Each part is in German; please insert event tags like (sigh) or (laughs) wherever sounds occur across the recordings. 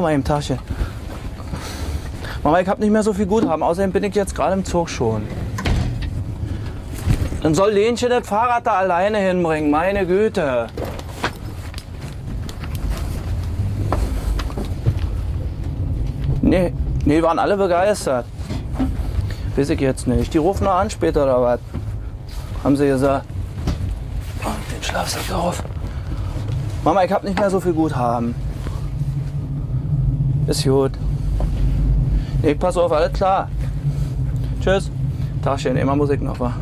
Mal im Tasche. Mama, ich habe nicht mehr so viel Guthaben. Außerdem bin ich jetzt gerade im Zug schon. Dann soll Lenchen das Fahrrad da alleine hinbringen. Meine Güte. Nee, nee, waren alle begeistert. Weiß ich jetzt nicht. Die rufen noch an später oder was? Haben sie gesagt. Und den Schlafsack auf. Mama, ich hab nicht mehr so viel Guthaben. Ist gut. Ich pass auf, alles klar. Tschüss. Tagchen, immer Musik noch, wa?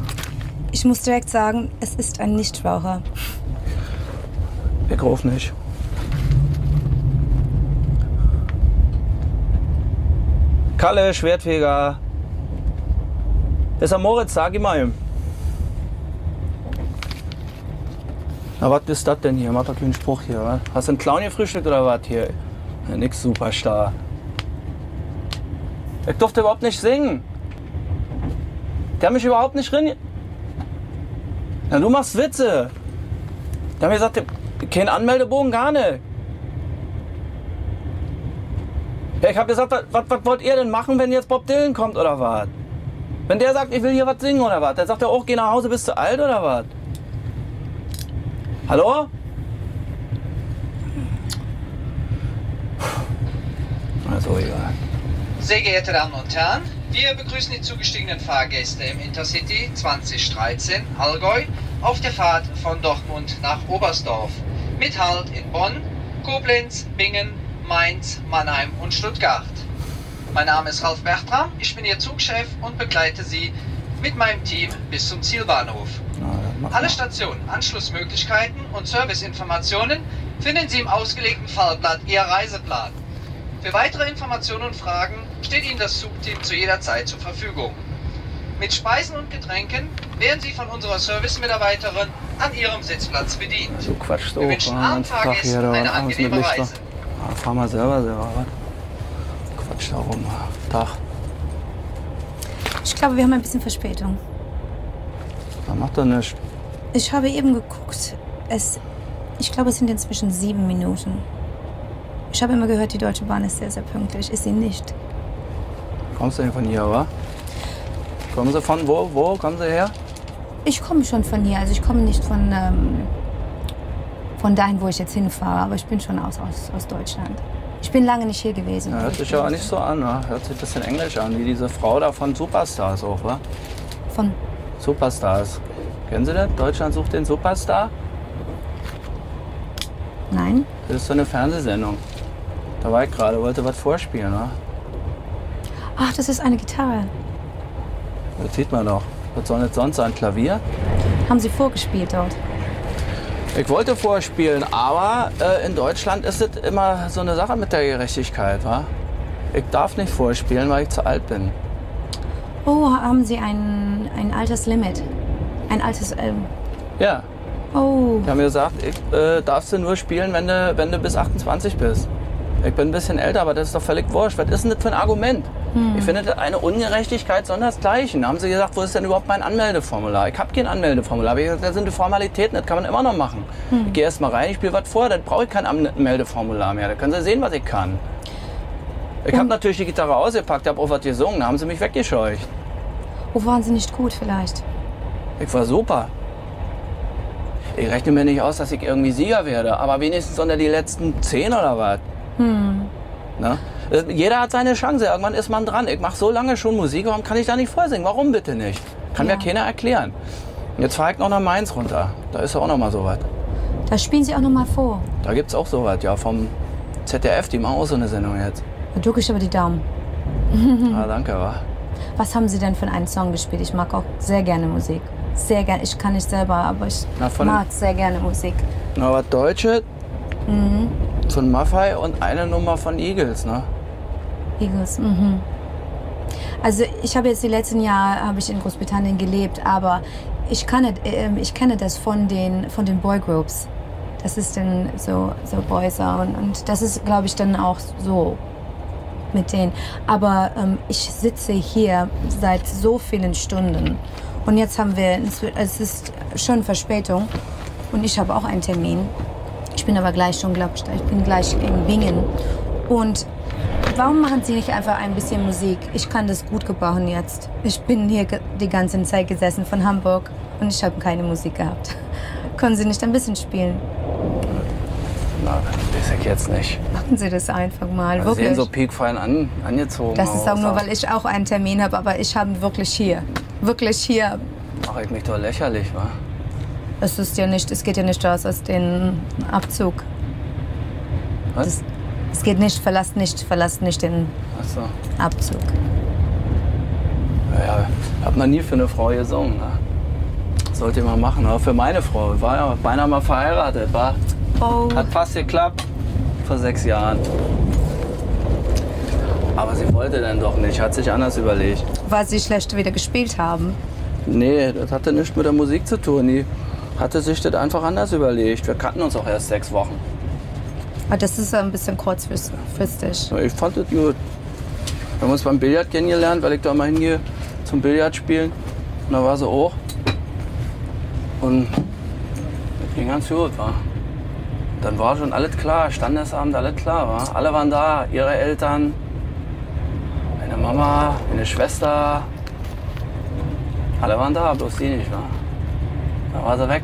Ich muss direkt sagen, es ist ein Nichtraucher. Ich ruf nicht. Kalle, Schwertfeger. Ist er Moritz, sag ihm mal. ihm. Na, was ist das denn hier? Mach doch keinen Spruch hier, wa? Hast du einen Clown gefrühstückt oder was hier? Ja, nix Superstar. Ich durfte überhaupt nicht singen. Der hat mich überhaupt nicht drin. Na, du machst Witze. Hat mir gesagt, kein Anmeldebogen, gar nicht. Ich habe gesagt, was, was, was wollt ihr denn machen, wenn jetzt Bob Dylan kommt oder was? Wenn der sagt, ich will hier was singen oder was, dann sagt er auch, geh nach Hause, bist du alt oder was? Hallo? Also egal. Sehr geehrte Damen und Herren, wir begrüßen die zugestiegenen Fahrgäste im Intercity 2013 Allgäu auf der Fahrt von Dortmund nach Oberstdorf mit Halt in Bonn, Koblenz, Bingen, Mainz, Mannheim und Stuttgart. Mein Name ist Ralf Bertram, ich bin Ihr Zugchef und begleite Sie mit meinem Team bis zum Zielbahnhof. Alle. Stationen, Anschlussmöglichkeiten und Serviceinformationen finden Sie im ausgelegten Fallblatt Ihr Reiseplan. Für weitere Informationen und Fragen steht Ihnen das Zugteam zu jeder Zeit zur Verfügung. Mit Speisen und Getränken werden Sie von unserer Servicemitarbeiterin an Ihrem Sitzplatz bedient. So Quatsch Wir doch. wünschen allen Fahrgästen hier, da eine angenehme. Reise. Ja, fahr mal selber, selber, was? Quatsch da rum. Tag. Ich glaube, wir haben ein bisschen Verspätung. Da macht er nichts. Ich habe eben geguckt. Es, ich glaube, es sind inzwischen sieben Minuten. Ich habe immer gehört, die Deutsche Bahn ist sehr, sehr pünktlich. Ist sie nicht? Kommst du denn von hier, wa? Kommen Sie von wo? Wo kommen Sie her? Ich komme schon von hier. Also ich komme nicht von, ähm, von dahin, wo ich jetzt hinfahre. Aber ich bin schon aus, aus, aus Deutschland. Ich bin lange nicht hier gewesen. Ja, hört sich aber nicht so an, wa? Hört sich ein bisschen englisch an, wie diese Frau da von Superstars auch, wa? Von, Superstars. Kennen Sie das? Deutschland sucht den Superstar? nein? Das ist so eine Fernsehsendung. Da war ich gerade, wollte was vorspielen, wa? Ach, das ist eine Gitarre. Das sieht man doch. Was soll das sonst sein? Klavier? Haben Sie vorgespielt dort? Ich wollte vorspielen, aber äh, in Deutschland ist es immer so eine Sache mit der Gerechtigkeit, wa? Ich darf nicht vorspielen, weil ich zu alt bin. Oh, haben Sie ein, ein Alterslimit? Ein altes. Ähm, Ja, oh. die haben mir gesagt, ich äh, darfst du nur spielen, wenn du, wenn du bis 28 bist. Ich bin ein bisschen älter, aber das ist doch völlig wurscht. Was ist denn das für ein Argument? Ich finde das eine Ungerechtigkeit sondersgleichen. Da haben sie gesagt, wo ist denn überhaupt mein Anmeldeformular? Ich habe kein Anmeldeformular. Aber das sind die Formalitäten, das kann man immer noch machen. Ich gehe erst mal rein, ich spiele was vor, dann brauche ich kein Anmeldeformular mehr. Da können sie sehen, was ich kann. Ich habe natürlich die Gitarre ausgepackt, habe auch was gesungen, da haben sie mich weggescheucht. Oh, waren Sie nicht gut vielleicht? Ich war super. Ich rechne mir nicht aus, dass ich irgendwie Sieger werde, aber wenigstens unter die letzten zehn oder was. Ne? Äh, Jeder hat seine Chance, irgendwann ist man dran. Ich mache so lange schon Musik, warum kann ich da nicht vorsingen? Warum bitte nicht? Kann Ja. mir keiner erklären. Jetzt fahre ich noch nach Mainz runter. Da ist ja auch noch mal sowas. Da spielen Sie auch noch mal vor. Da gibt's auch sowas, ja, vom ZDF, die machen auch so eine Sendung jetzt. Da drücke ich aber die Daumen. (laughs) Ah, danke, wa? Was haben Sie denn für einen Song gespielt? Ich mag auch sehr gerne Musik. Sehr gerne. Ich kann nicht selber, aber ich Na, mag sehr gerne Musik. Na, was Deutsche Mhm. Von Maffei und eine Nummer von Eagles, ne? Eagles. Mhm. Also ich habe jetzt die letzten Jahre habe ich in Großbritannien gelebt, aber ich kann ähm, ich kenne das von den von den Boygroups. Das ist dann so so Boys und, und das ist glaube ich dann auch so mit denen. Aber ähm, ich sitze hier seit so vielen Stunden und jetzt haben wir es ist schon Verspätung und ich habe auch einen Termin. Ich bin aber gleich schon, glaube ich, bin gleich in Bingen Und warum machen Sie nicht einfach ein bisschen Musik? Ich kann das gut gebrauchen jetzt. Ich bin hier die ganze Zeit gesessen von Hamburg und ich habe keine Musik gehabt. (laughs) Können Sie nicht ein bisschen spielen? Na, ich jetzt nicht. Machen Sie das einfach mal, Sie wirklich. sehen so piekfein an, angezogen das ist auch nur, weil ich auch einen Termin habe, aber ich habe wirklich hier. Wirklich hier. Mache ich mich doch lächerlich, wa? Es ist ja nicht, es geht ja nicht aus aus dem Abzug. Was? Das, es geht nicht, verlasst nicht, verlasst nicht den Achso. Abzug. Ja, hab noch nie für eine Frau gesungen. Ne? Sollte mal machen, aber für meine Frau. Ich war ja beinahe mal verheiratet, war. Oh, Hat fast geklappt. Vor sechs Jahren. Aber sie wollte dann doch nicht, hat sich anders überlegt. weil sie schlecht wieder gespielt haben. Nee, das hatte nichts mit der Musik zu tun. Die hatte sich das einfach anders überlegt. Wir kannten uns auch erst sechs Wochen. Aber das ist ein bisschen kurzfristig. Ich fand das gut. Wir haben uns beim Billard kennengelernt, weil ich da mal hingehe zum Billard spielen. Und da war sie auch. Und das ging ganz gut, war. Dann war schon alles klar, Standesamt, alles klar, war. Alle waren da, ihre Eltern, meine Mama, meine Schwester. Alle waren da, bloß die nicht, war. Da war sie weg.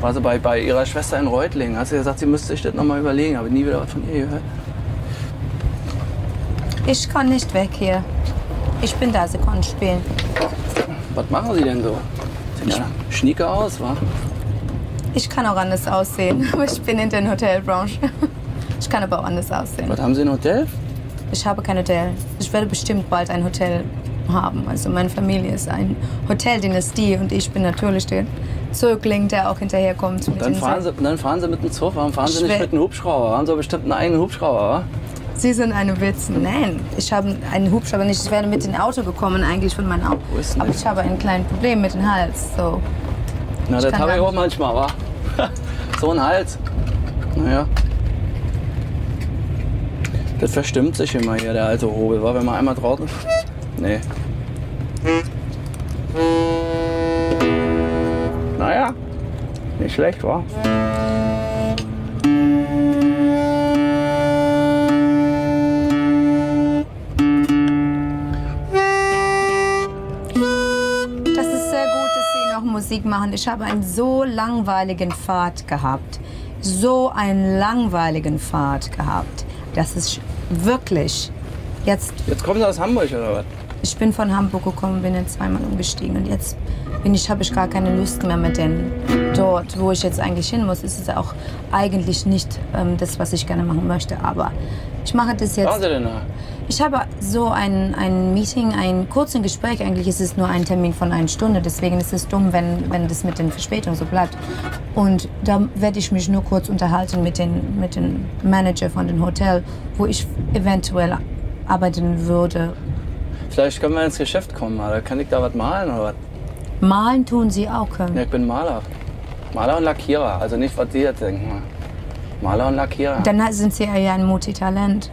War sie bei, bei ihrer Schwester in Reutlingen. Hat sie gesagt, sie müsste sich das nochmal überlegen. Habe nie wieder was von ihr gehört. Ich kann nicht weg hier. Ich bin da, sie können spielen. Was machen Sie denn so? Sieht ja schnieke aus, wa? Ich kann auch anders aussehen, (laughs) aber ich bin in der Hotelbranche. Ich kann aber auch anders aussehen. Was haben Sie ein Hotel? Ich habe kein Hotel. Ich werde bestimmt bald ein Hotel haben. Also meine Familie ist ein Hoteldynastie und ich bin natürlich der Zögling, der auch hinterherkommt. Dann fahren, Sie, dann fahren Sie mit dem Zug, warum fahren Sie nicht mit einem Hubschrauber? Haben Sie bestimmt einen eigenen Hubschrauber? Sie sind eine Witz. Nein, ich habe einen Hubschrauber nicht. Ich wäre mit dem Auto gekommen eigentlich von meinem Auto. Aber das? ich habe ein kleines Problem mit dem Hals. So. Na, das kann habe ich auch manchmal, wa? (laughs) so ein Hals. Naja. Das verstimmt sich immer hier, der alte Hobel, wa? Wenn man einmal draußen... Nee. Nicht schlecht, wa? Das ist sehr gut, dass Sie noch Musik machen. Ich habe einen so langweiligen Fahrt gehabt. So einen langweiligen Fahrt gehabt. Das ist wirklich jetzt Jetzt kommen Sie aus Hamburg, oder was? Ich bin von Hamburg gekommen, bin jetzt zweimal umgestiegen und jetzt bin ich, habe ich gar keine Lust mehr mit den dort, wo ich jetzt eigentlich hin muss. Es ist auch eigentlich nicht ähm, das, was ich gerne machen möchte, aber ich mache das jetzt. Sie denn da? Ich habe so ein, ein Meeting, ein kurzes Gespräch. Eigentlich ist es nur ein Termin von einer Stunde, deswegen ist es dumm, wenn, wenn das mit den Verspätungen so bleibt. Und da werde ich mich nur kurz unterhalten mit dem mit den Manager von dem Hotel, wo ich eventuell arbeiten würde. Vielleicht können wir ins Geschäft kommen, oder? Kann ich da was malen, oder was? Malen tun sie auch können. Ja, ich bin Maler. Maler und Lackierer. Also nicht, was Sie jetzt denken. Maler und Lackierer. Dann sind sie ja ein Multitalent.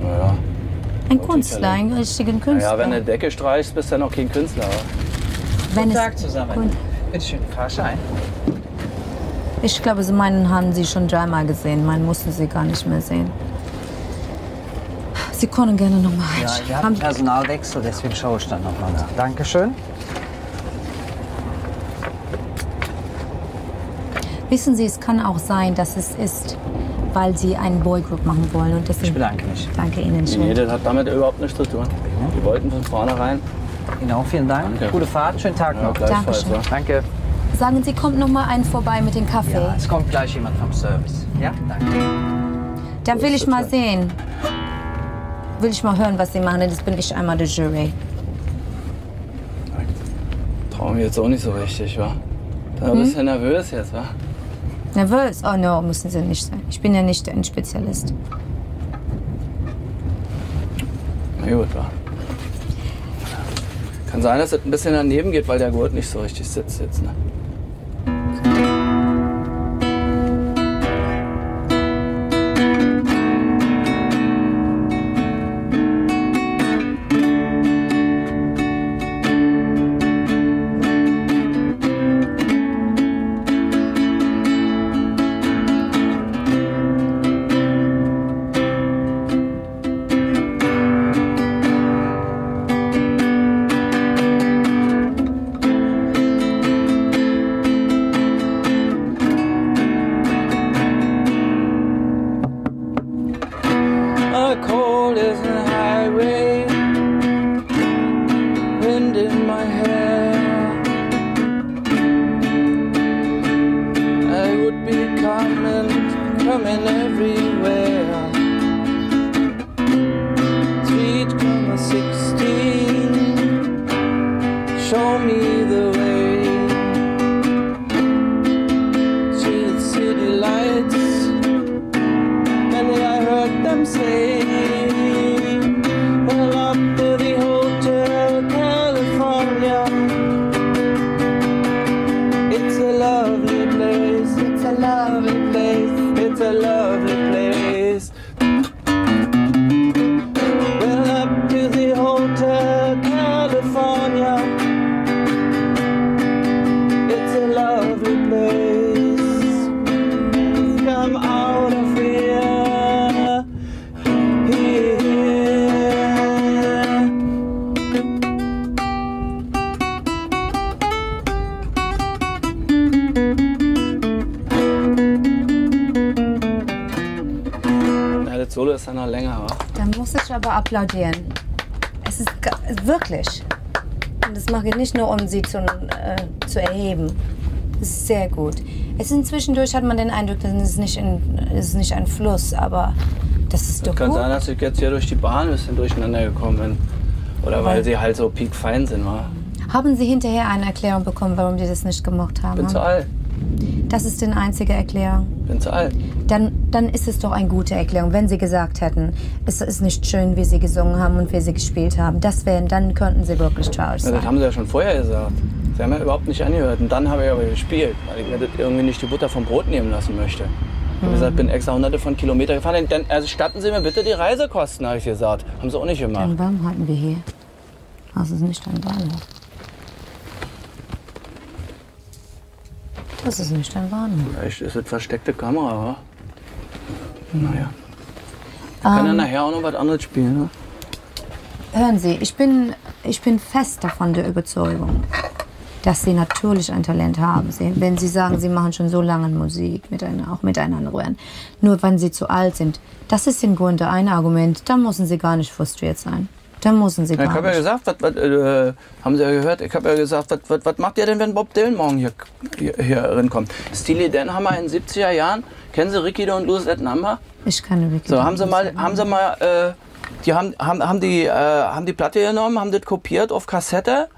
Naja. Ein Künstler, ein richtiger Künstler. Ja, wenn du eine Decke streichst, bist du ja noch kein Künstler. wenn Guten es, Tag zusammen. Gut. Bitte schön, Fahrschein. Ich glaube, so meinen haben sie schon dreimal gesehen. Meinen mussten sie gar nicht mehr sehen. Sie können gerne nochmal. Ja, wir haben Personalwechsel, deswegen schaue ich dann nochmal nach. Dankeschön. Wissen Sie, es kann auch sein, dass es ist, weil sie einen Boygroup machen wollen. Und Ich deswegen, bedanke mich. danke Ihnen schön. Nee, das hat damit überhaupt nichts zu tun. Die wollten von vornherein. Auch vielen Dank. Danke. Gute Fahrt, schönen Tag Ja, noch. Dankeschön. wa? Danke. Sagen Sie, kommt noch mal einen vorbei mit dem Kaffee. Ja, es kommt gleich jemand vom Service. Ja, danke. Dann will ich mal sehen. Will ich mal hören, was Sie machen. Das bin ich einmal der Jury. Traue mich jetzt auch nicht so richtig, wa? Da Hm? bist du nervös jetzt, wa? Nervös? Oh no, müssen Sie nicht sein. Ich bin ja nicht ein Spezialist. Na gut, wa? Kann sein, dass es ein bisschen daneben geht, weil der Gurt nicht so richtig sitzt jetzt, ne? Them say, applaudieren. Es ist wirklich. Und das mache ich nicht nur, um sie zu, äh, zu erheben. Es ist sehr gut. Es ist zwischendurch hat man den Eindruck, das ist nicht, in, es ist nicht ein Fluss, aber das ist doch Kann gut. sein, dass ich jetzt hier durch die Bahn ein bisschen durcheinander gekommen bin. Oder weil sie halt so piekfein sind, wa? Haben Sie hinterher eine Erklärung bekommen, warum die das nicht gemacht haben? Bin zu alt. Das ist die einzige Erklärung. Bin zu alt. Dann, dann ist es doch eine gute Erklärung, wenn Sie gesagt hätten, es ist nicht schön, wie Sie gesungen haben und wie Sie gespielt haben. Das wären, dann könnten Sie wirklich traurig Ja, das sein. haben sie ja schon vorher gesagt. Sie haben ja überhaupt nicht angehört. Und dann habe ich aber gespielt, weil ich mir das irgendwie nicht die Butter vom Brot nehmen lassen möchte. Ich habe gesagt, bin extra hunderte von Kilometern gefahren. Dann also statten Sie mir bitte die Reisekosten, habe ich gesagt. Haben sie auch nicht gemacht. Den Baum hatten wir hier. Das ist nicht ein Bahnhof. Das ist nicht ein Bahnhof. Vielleicht ist es versteckte Kamera, wa? Naja. Kann ja nachher auch noch was anderes spielen, ne? Hören Sie, ich bin, ich bin fest davon der Überzeugung, dass Sie natürlich ein Talent haben. Sie, wenn Sie sagen, Sie machen schon so lange Musik, mit einer, auch mit einer anderen. Nur wenn Sie zu alt sind, das ist im Grunde ein Argument. Da müssen Sie gar nicht frustriert sein. Da müssen Sie Ja, ich habe ja gesagt, was, was, äh, haben Sie ja gehört, ich habe ja gesagt, was, was, was macht ihr denn, wenn Bob Dylan morgen hier, hier, hier reinkommt? Steely Dan haben wir in den 70er Jahren, kennen Sie Ricky und Lose That Number? Ich kann wirklich. So, haben Sie mal, haben Sie mal, äh, die haben, haben, haben, die, äh, haben die Platte genommen, haben das kopiert auf Kassette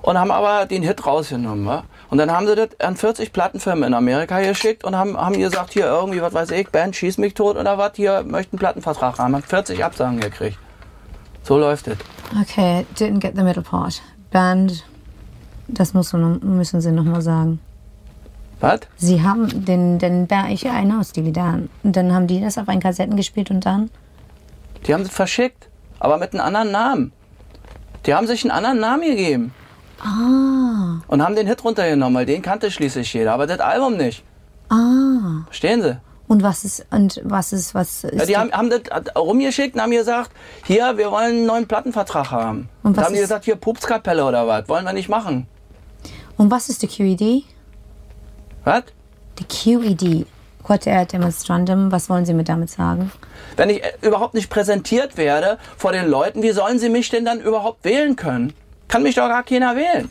und haben aber den Hit rausgenommen. Wa? Und dann haben sie das an 40 Plattenfirmen in Amerika geschickt und haben, haben gesagt, hier irgendwie, was weiß ich, Band schieß mich tot oder was, hier möchten einen Plattenvertrag haben. Haben 40 Absagen gekriegt. So läuft es. Okay, didn't get the middle part. Band, das muss, man- müssen Sie noch mal sagen. Was? Sie haben den, den Berg einen aus, die Dan. Und dann haben die das auf einen Kassetten gespielt und dann? Die haben das verschickt, aber mit einem anderen Namen. Die haben sich einen anderen Namen gegeben. Ah, Und haben den Hit runtergenommen, weil den kannte schließlich jeder, aber das Album nicht. ah. Verstehen Sie? Und was ist, und was ist, was ist Ja, die haben, haben das rumgeschickt und haben gesagt, hier, wir wollen einen neuen Plattenvertrag haben. Und was da haben die gesagt, hier Pupskapelle oder was, wollen wir nicht machen. und was ist die QED? Was? Die QED, Quartet Demonstrandum, was wollen Sie mir damit sagen? Wenn ich äh, überhaupt nicht präsentiert werde vor den Leuten, wie sollen sie mich denn dann überhaupt wählen können? Kann mich doch gar keiner wählen.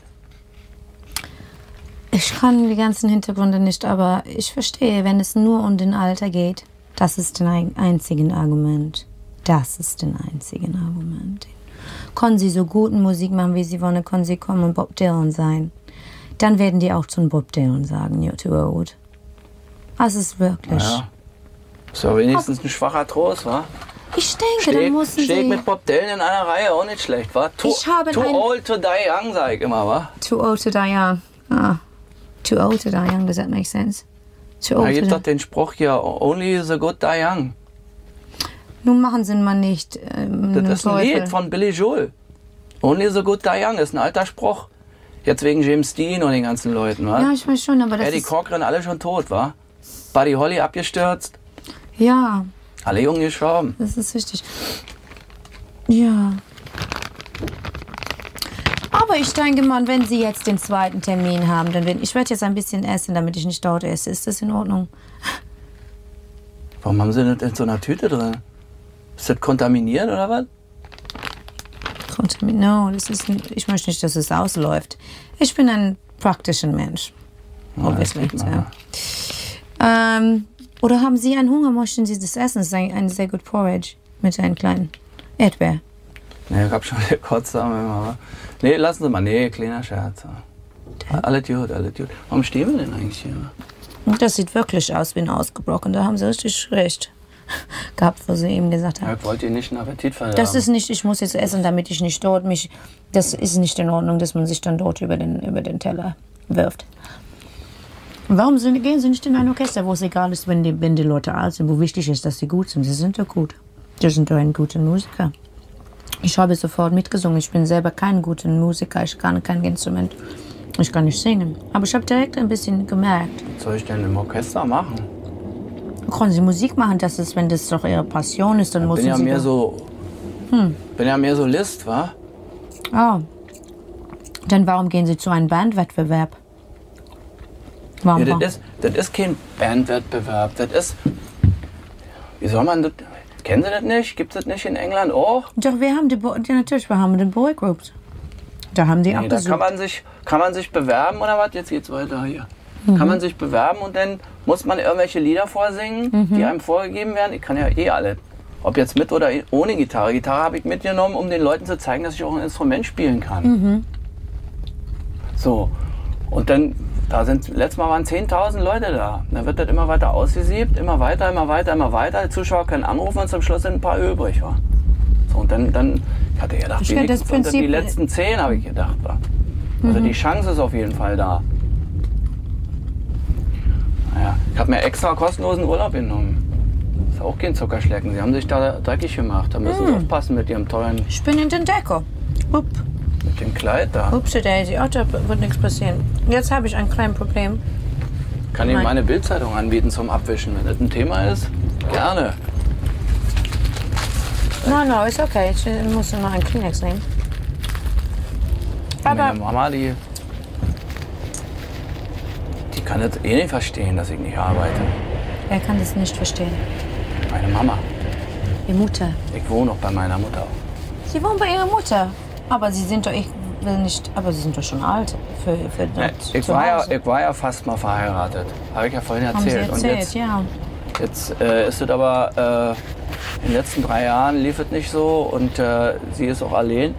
Ich kann die ganzen Hintergründe nicht, aber ich verstehe, wenn es nur um den Alter geht, das ist ein- einzigen Argument. Das ist den einzigen Argument. Können Sie so guten Musik machen, wie Sie wollen, können Sie kommen und Bob Dylan sein. Dann werden die auch zum Bob Dylan sagen, you're too old. Das ist wirklich. Ja. Ist ja wenigstens ein schwacher Trost, wa? Ich denke, Stehe dann ich, müssen steh ich Sie... mit Bob Dylan in einer Reihe auch nicht schlecht, wa? Too, Ich habe too ein- old to die young, sag ich immer, wa? Too old to die young. Ah. Too old to die young, does that make sense? Too Da old to gibt doch den Spruch hier, only the good die young. Nun machen Sie mal nicht... Ähm, Das ist ein Teufel. Lied von Billy Joel. Only the good die young ist ein alter Spruch. Jetzt wegen James Dean und den ganzen Leuten, wa? Ja, ich weiß schon, aber das Eddie ist... Cochran, alle schon tot, wa? Buddy Holly abgestürzt, Ja, alle Jungen gestorben. das ist wichtig. Ja. Aber ich denke mal, wenn Sie jetzt den zweiten Termin haben, dann werden... Ich werde jetzt ein bisschen essen, damit ich nicht dort esse. Ist das in Ordnung? Warum haben sie das in so einer Tüte drin? Ist das kontaminiert oder was? Kontamin no, das ist, ich möchte nicht, dass es ausläuft. Ich bin ein praktischer Mensch. Obviously. sieht man, So. Ähm, oder haben Sie einen Hunger? Möchten Sie das essen? Das ist ein, ein sehr gut Porridge mit einem kleinen Erdbeer. Ich hab schon wieder kurz da immer. Nee, lassen Sie mal. Nee, kleiner Scherz. Alles gut, alles gut. Warum stehen wir denn eigentlich hier? Das sieht wirklich aus wie ein ausgebrochen. Da haben Sie richtig recht (laughs) gehabt, was Sie eben gesagt haben. Ich wollte Ihnen nicht einen Appetit verderben. Das ist nicht, ich muss jetzt essen, damit ich nicht dort mich. Das ist nicht in Ordnung, dass man sich dann dort über den, über den Teller wirft. Warum sind, gehen Sie nicht in ein Orchester, wo es egal ist, wenn die, wenn die Leute alt sind, wo wichtig ist, dass sie gut sind? Sie sind doch gut. Sie sind doch ein guter Musiker. Ich habe sofort mitgesungen. Ich bin selber kein guter Musiker. Ich kann kein Instrument. Ich kann nicht singen. Aber ich habe direkt ein bisschen gemerkt. Was soll ich denn im Orchester machen? Können Sie Musik machen? Das ist, wenn das doch Ihre Passion ist, dann Ich müssen bin ja Sie. mehr so. Hm. Bin ja mehr so List, wa? Ah. Dann warum gehen Sie zu einem Bandwettbewerb? Warum? Ja, das, ist, das ist kein Bandwettbewerb. Das ist. Wie soll man das. Kennen Sie das nicht? Gibt es das nicht in England auch? Doch, wir haben die, Bo ja, natürlich, wir haben die Boygroups. Da haben die auch Nee, da gesucht. kann man, sich, kann man sich bewerben oder was? Jetzt geht's weiter hier. Mhm. Kann man sich bewerben und dann muss man irgendwelche Lieder vorsingen, Mhm. die einem vorgegeben werden. Ich kann ja eh alle. Ob jetzt mit oder ohne Gitarre. Gitarre habe ich mitgenommen, um den Leuten zu zeigen, dass ich auch ein Instrument spielen kann. Mhm. So. Und dann, da sind, letztes Mal waren 10.000 Leute da. Dann wird das immer weiter ausgesiebt, immer weiter, immer weiter, immer weiter. Die Zuschauer können anrufen und zum Schluss sind ein paar übrig. Wa? So, und dann, dann, ich hatte gedacht, Ich das unter die Prinzip- letzten 10 habe ich gedacht. Wa? Also Mhm. die Chance ist auf jeden Fall da. Naja, ich habe mir extra kostenlosen Urlaub genommen. Ist auch kein Zuckerschlecken. Sie haben sich da dreckig gemacht. Da müssen Mhm. Sie aufpassen mit Ihrem teuren, Ich bin in den Deko. Upp, mit dem Kleid da. upsie daisy. Oh, da wird nichts passieren. Jetzt habe ich ein kleines Problem. Kann Ihnen meine Bildzeitung anbieten zum Abwischen. Wenn das ein Thema ist, gerne. No, no, ist okay. Ich muss nur einen Kleenex nehmen. Meine Aber Mama, die, die kann das eh nicht verstehen, dass ich nicht arbeite. er kann das nicht verstehen. Meine Mama. Die Mutter. Ich wohne noch bei meiner Mutter. Sie wohnen bei ihrer Mutter. Aber sie sind doch, ich will nicht, aber sie sind doch schon alt für, für dort Ich zu war, ja, ich war ja fast mal verheiratet. Habe ich ja vorhin Haben sie erzählt. erzählt, jetzt, ja. jetzt äh, ist es aber, äh, in den letzten drei Jahren lief es nicht so und äh, sie ist auch allein.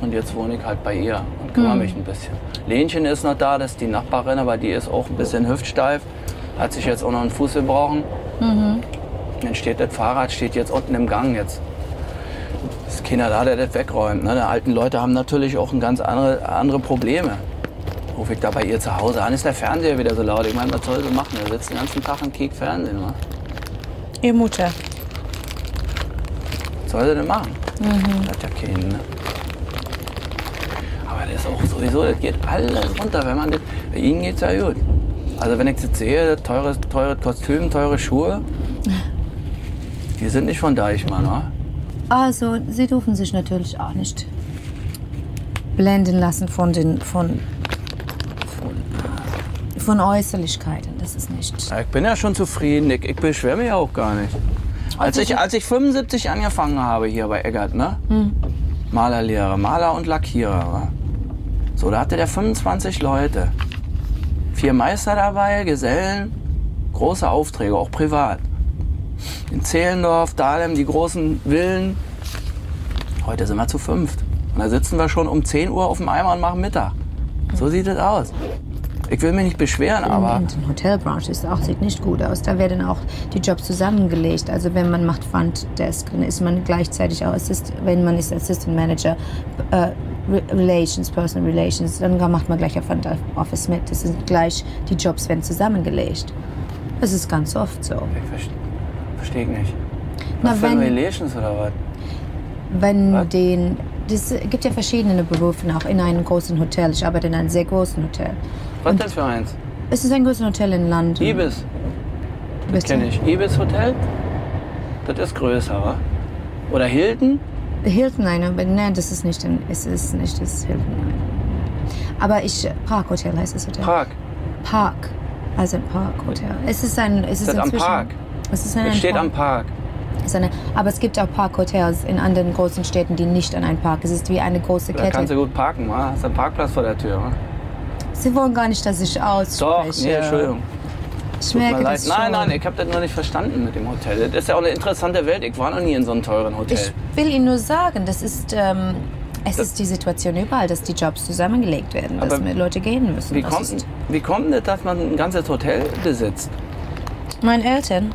Und jetzt wohne ich halt bei ihr und kümmere mich ein bisschen. Lenchen ist noch da, das ist die Nachbarin, aber die ist auch ein bisschen hüftsteif. Hat sich jetzt auch noch einen Fuß gebrochen. Dann steht das Fahrrad steht jetzt unten im Gang jetzt. Ist keiner da, der das wegräumt. Ne? Die alten Leute haben natürlich auch ein ganz andere, andere Probleme. Rufe ich da bei ihr zu Hause an, ist der Fernseher wieder so laut. Ich meine, was soll sie machen? Er sitzt den ganzen Tag und kickt Fernsehen. Ne? Ihre Mutter. Was soll sie denn machen? Hat ja keinen. Ne? Aber das ist auch sowieso, das geht alles runter, wenn man das. Bei ihnen geht's ja gut. Also wenn ich das sehe, teures, teure Kostüm, teure Schuhe, (laughs) die sind nicht von Deichmann, wa? Also, sie dürfen sich natürlich auch nicht blenden lassen von den von von, von Äußerlichkeiten. Das ist nicht. Ich bin ja schon zufrieden, ich, ich beschwere mich auch gar nicht. Als ich, als ich 75 angefangen habe hier bei Eggert, ne? Malerlehre, Maler und Lackierer. So, da hatte der 25 Leute. Vier Meister dabei, Gesellen, große Aufträge, auch privat. In Zehlendorf, Dahlem, die großen Villen. Heute sind wir zu fünft. Und da sitzen wir schon um 10 Uhr auf dem Eimer und machen Mittag. So sieht es aus. Ich will mich nicht beschweren, aber in der Hotelbranche ist auch, sieht nicht gut aus. Da werden auch die Jobs zusammengelegt. Also wenn man macht Front Desk, dann ist man gleichzeitig auch Assist, wenn man ist Assistant Manager äh, Re- Relations, Personal Relations, dann macht man gleich auf Front Office mit. Das sind gleich die Jobs werden zusammengelegt. Das ist ganz oft so. Ich verstehe versteh ich nicht. Was wenn- Relations oder was? Wenn Was? den das gibt ja verschiedene Berufe auch in einem großen Hotel. Ich arbeite in einem sehr großen Hotel. Was denn für eins? Es ist ein großes Hotel in London. Ibis, das kenne ich. Ibis Hotel? Das ist größer, wa? Oder Hilton? Hilton, nein, aber nein, das ist nicht, es ist nicht das Hilton. Nein. Aber ich, Park Hotel heißt das Hotel. Park. Park, also ein Park Hotel. Es ist ein, es ist Das am Park. Es ist ein Das steht am Park. Park. Ist eine, aber es gibt auch Parkhotels in anderen großen Städten, die nicht an einen Park. Es ist wie eine große Da kannst du Kette. gut parken, wa? Hast einen Parkplatz vor der Tür, wa? Sie wollen gar nicht, dass ich ausspreche. Doch, nee, Entschuldigung. Ich Tut merke das schon. Nein, nein, ich habe das nur nicht verstanden mit dem Hotel. Das ist ja auch eine interessante Welt. Ich war noch nie in so einem teuren Hotel. Ich will Ihnen nur sagen, das ist, ähm, es ist die Situation überall, dass die Jobs zusammengelegt werden, dass Leute gehen müssen. wie, Das kommt, wie kommt es, dass man ein ganzes Hotel besitzt? Meine Eltern.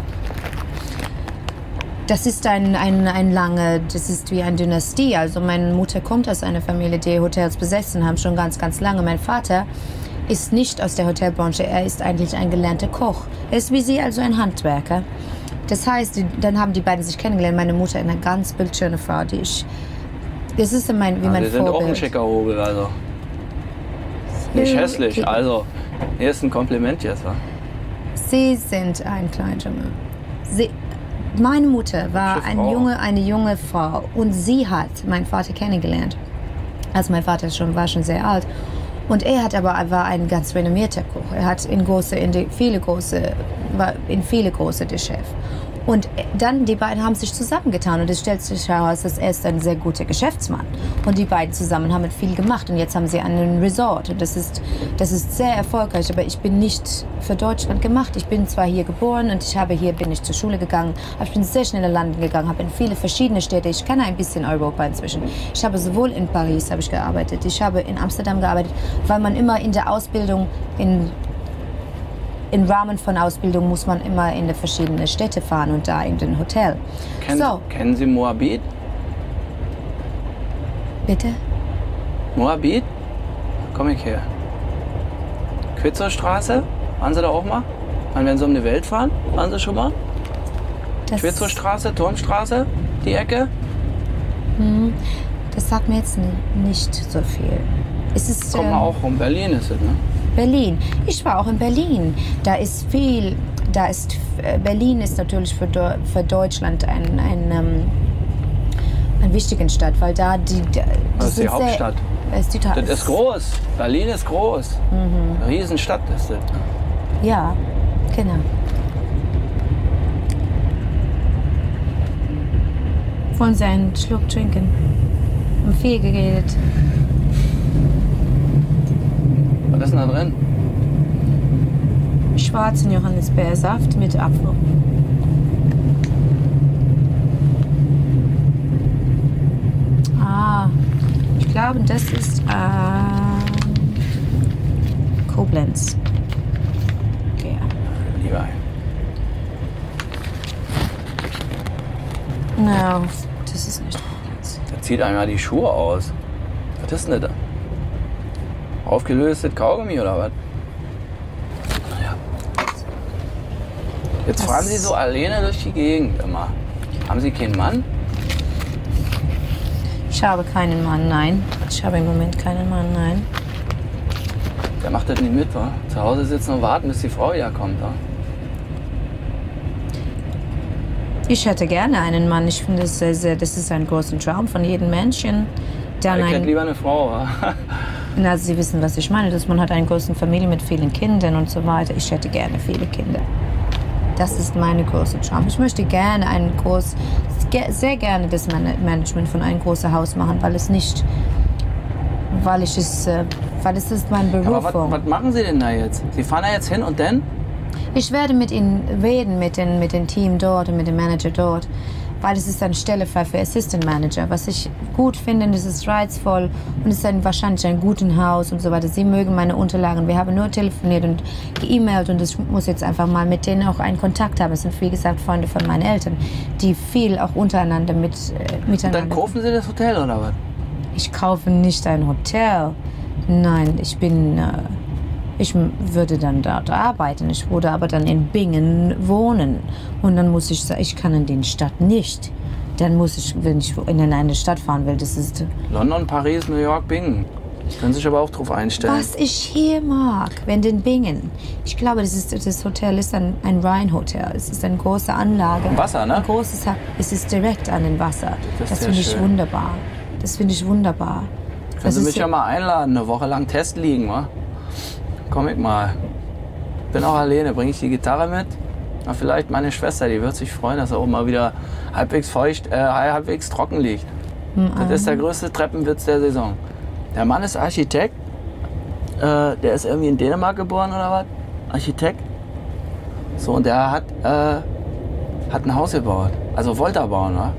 Das ist ein, ein, ein lange, das ist wie eine Dynastie. Also meine Mutter kommt aus einer Familie, die Hotels besessen haben, schon ganz, ganz lange. Mein Vater ist nicht aus der Hotelbranche, er ist eigentlich ein gelernter Koch. Er ist wie Sie, also ein Handwerker. Das heißt, die, dann haben die beiden sich kennengelernt. Meine Mutter eine ganz bildschöne Frau, die ich... Das ist mein, wie Ja, mein die sind auch ein schicker Hobel, also. Nicht hässlich, also. Hier ist ein Kompliment jetzt, wa? Sie sind ein kleiner Junge. Sie, meine Mutter war ein. Junge, eine junge Frau und sie hat meinen Vater kennengelernt. Also mein Vater schon, war schon sehr alt. Und er hat aber war ein ganz renommierter Koch. Er hat in große, in die, viele große, war in viele große der Chef. Und dann die beiden haben sich zusammengetan und es stellt sich heraus, dass er ist ein sehr guter Geschäftsmann. Und die beiden zusammen haben viel gemacht und jetzt haben sie einen Resort. Und das ist, das ist sehr erfolgreich, aber ich bin nicht für Deutschland gemacht. Ich bin zwar hier geboren und ich habe hier bin ich zur Schule gegangen, aber ich bin sehr schnell in London gegangen, habe in viele verschiedene Städte. Ich kenne ein bisschen Europa inzwischen. Ich habe sowohl in Paris habe ich gearbeitet, ich habe in Amsterdam gearbeitet, weil man immer in der Ausbildung in im Rahmen von Ausbildung muss man immer in die verschiedenen Städte fahren und da in den Hotel. Kennen, so, kennen Sie Moabit? bitte? Moabit? Komm ich her. Quitzerstraße? Waren Sie da auch mal? Wann werden Sie um die Welt fahren? Waren Sie schon mal? Das, Quitzerstraße, Turmstraße, die Ecke? das sagt mir jetzt ni- nicht so viel. Es ist Kommt ähm, auch rum. Berlin ist es, ne? Berlin. Ich war auch in Berlin. Da ist viel. Da ist äh, Berlin ist natürlich für, für Deutschland ein, ein, ähm, ein wichtigen Stadt, weil da die. die Das ist die sehr- Hauptstadt. Das ist die Das ist groß. Berlin ist groß. Mhm. Eine Riesenstadt ist das. Ja, genau. Wollen Sie einen Schluck trinken? Haben viel geredet. Was ist denn da drin? Schwarzen Johannisbeersaft mit Apfel. Ah, ich glaube, das ist ähm, Koblenz. Ja. Lieber. No, das ist nicht Koblenz. Da zieht einmal die Schuhe aus. Was ist denn das da? Aufgelöstes Kaugummi oder was? Naja. Jetzt fahren Sie so alleine durch die Gegend immer. Haben Sie keinen Mann? Ich habe keinen Mann, nein. Ich habe im Moment keinen Mann, nein. Der macht das nicht mit, wa? Zu Hause sitzen und warten, bis die Frau ja kommt, wa? Ich hätte gerne einen Mann. Ich finde, das ist, das ist ein großer Traum von jedem Menschen. Dann Ich hätte lieber eine Frau, wa? (laughs) na, Sie wissen, was ich meine, dass man hat eine große Familie mit vielen Kindern und so weiter. Ich hätte gerne viele Kinder. Das ist meine große Traum. Ich möchte gerne ein groß, sehr gerne das Man- Management von einem großen Haus machen, weil es nicht, weil ich es, äh, weil es ist meine Aber was, machen Sie denn da jetzt? Sie fahren da jetzt hin und dann? Ich werde mit ihnen reden, mit dem mit dem Team dort und mit dem Manager dort, weil es ist eine Stelle frei für Assistant Manager. Was ich gut finde, das ist reizvoll und es ist ein, wahrscheinlich ein gutes Haus und so weiter. Sie mögen meine Unterlagen. Wir haben nur telefoniert und geemailt und ich muss jetzt einfach mal mit denen auch einen Kontakt haben. Es sind, wie gesagt, Freunde von meinen Eltern, die viel auch untereinander mit, äh, miteinander... Dann kaufen Sie das Hotel oder was? Ich kaufe nicht ein Hotel. Nein, ich bin. Äh, ich würde dann dort arbeiten. Ich würde aber dann in Bingen wohnen. Und dann muss ich sagen, ich kann in die Stadt nicht. Dann muss ich, wenn ich in eine Stadt fahren will, das ist. London, Paris, New York, Bingen. Können sich aber auch drauf einstellen. Was ich hier mag, wenn den Bingen. Ich glaube, das, ist, das Hotel ist ein, ein Rhein-Hotel. Es ist eine große Anlage. Am Wasser, ne? Ein großes, es ist direkt an dem Wasser. Das Das, finde ich schön. wunderbar. Das finde ich wunderbar. Können Das Sie ist mich ja mal einladen, eine Woche lang Test liegen, wa? Komm ich mal. Bin auch alleine, bringe ich die Gitarre mit? Na, vielleicht meine Schwester, die wird sich freuen, dass er oben mal wieder halbwegs feucht, äh, halbwegs trocken liegt. Das ist der größte Treppenwitz der Saison. Der Mann ist Architekt. Äh, der ist irgendwie in Dänemark geboren oder was? Architekt. So, und der hat, äh, hat ein Haus gebaut. Also wollte er bauen, wa?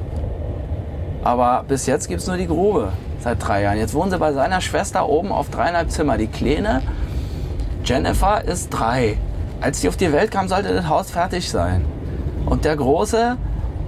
Aber bis jetzt gibt es nur die Grube. Seit drei Jahren. Jetzt wohnen sie bei seiner Schwester oben auf dreieinhalb Zimmer. Die Kleine, Jennifer, ist drei. Als die auf die Welt kam, sollte das Haus fertig sein. Und der Große,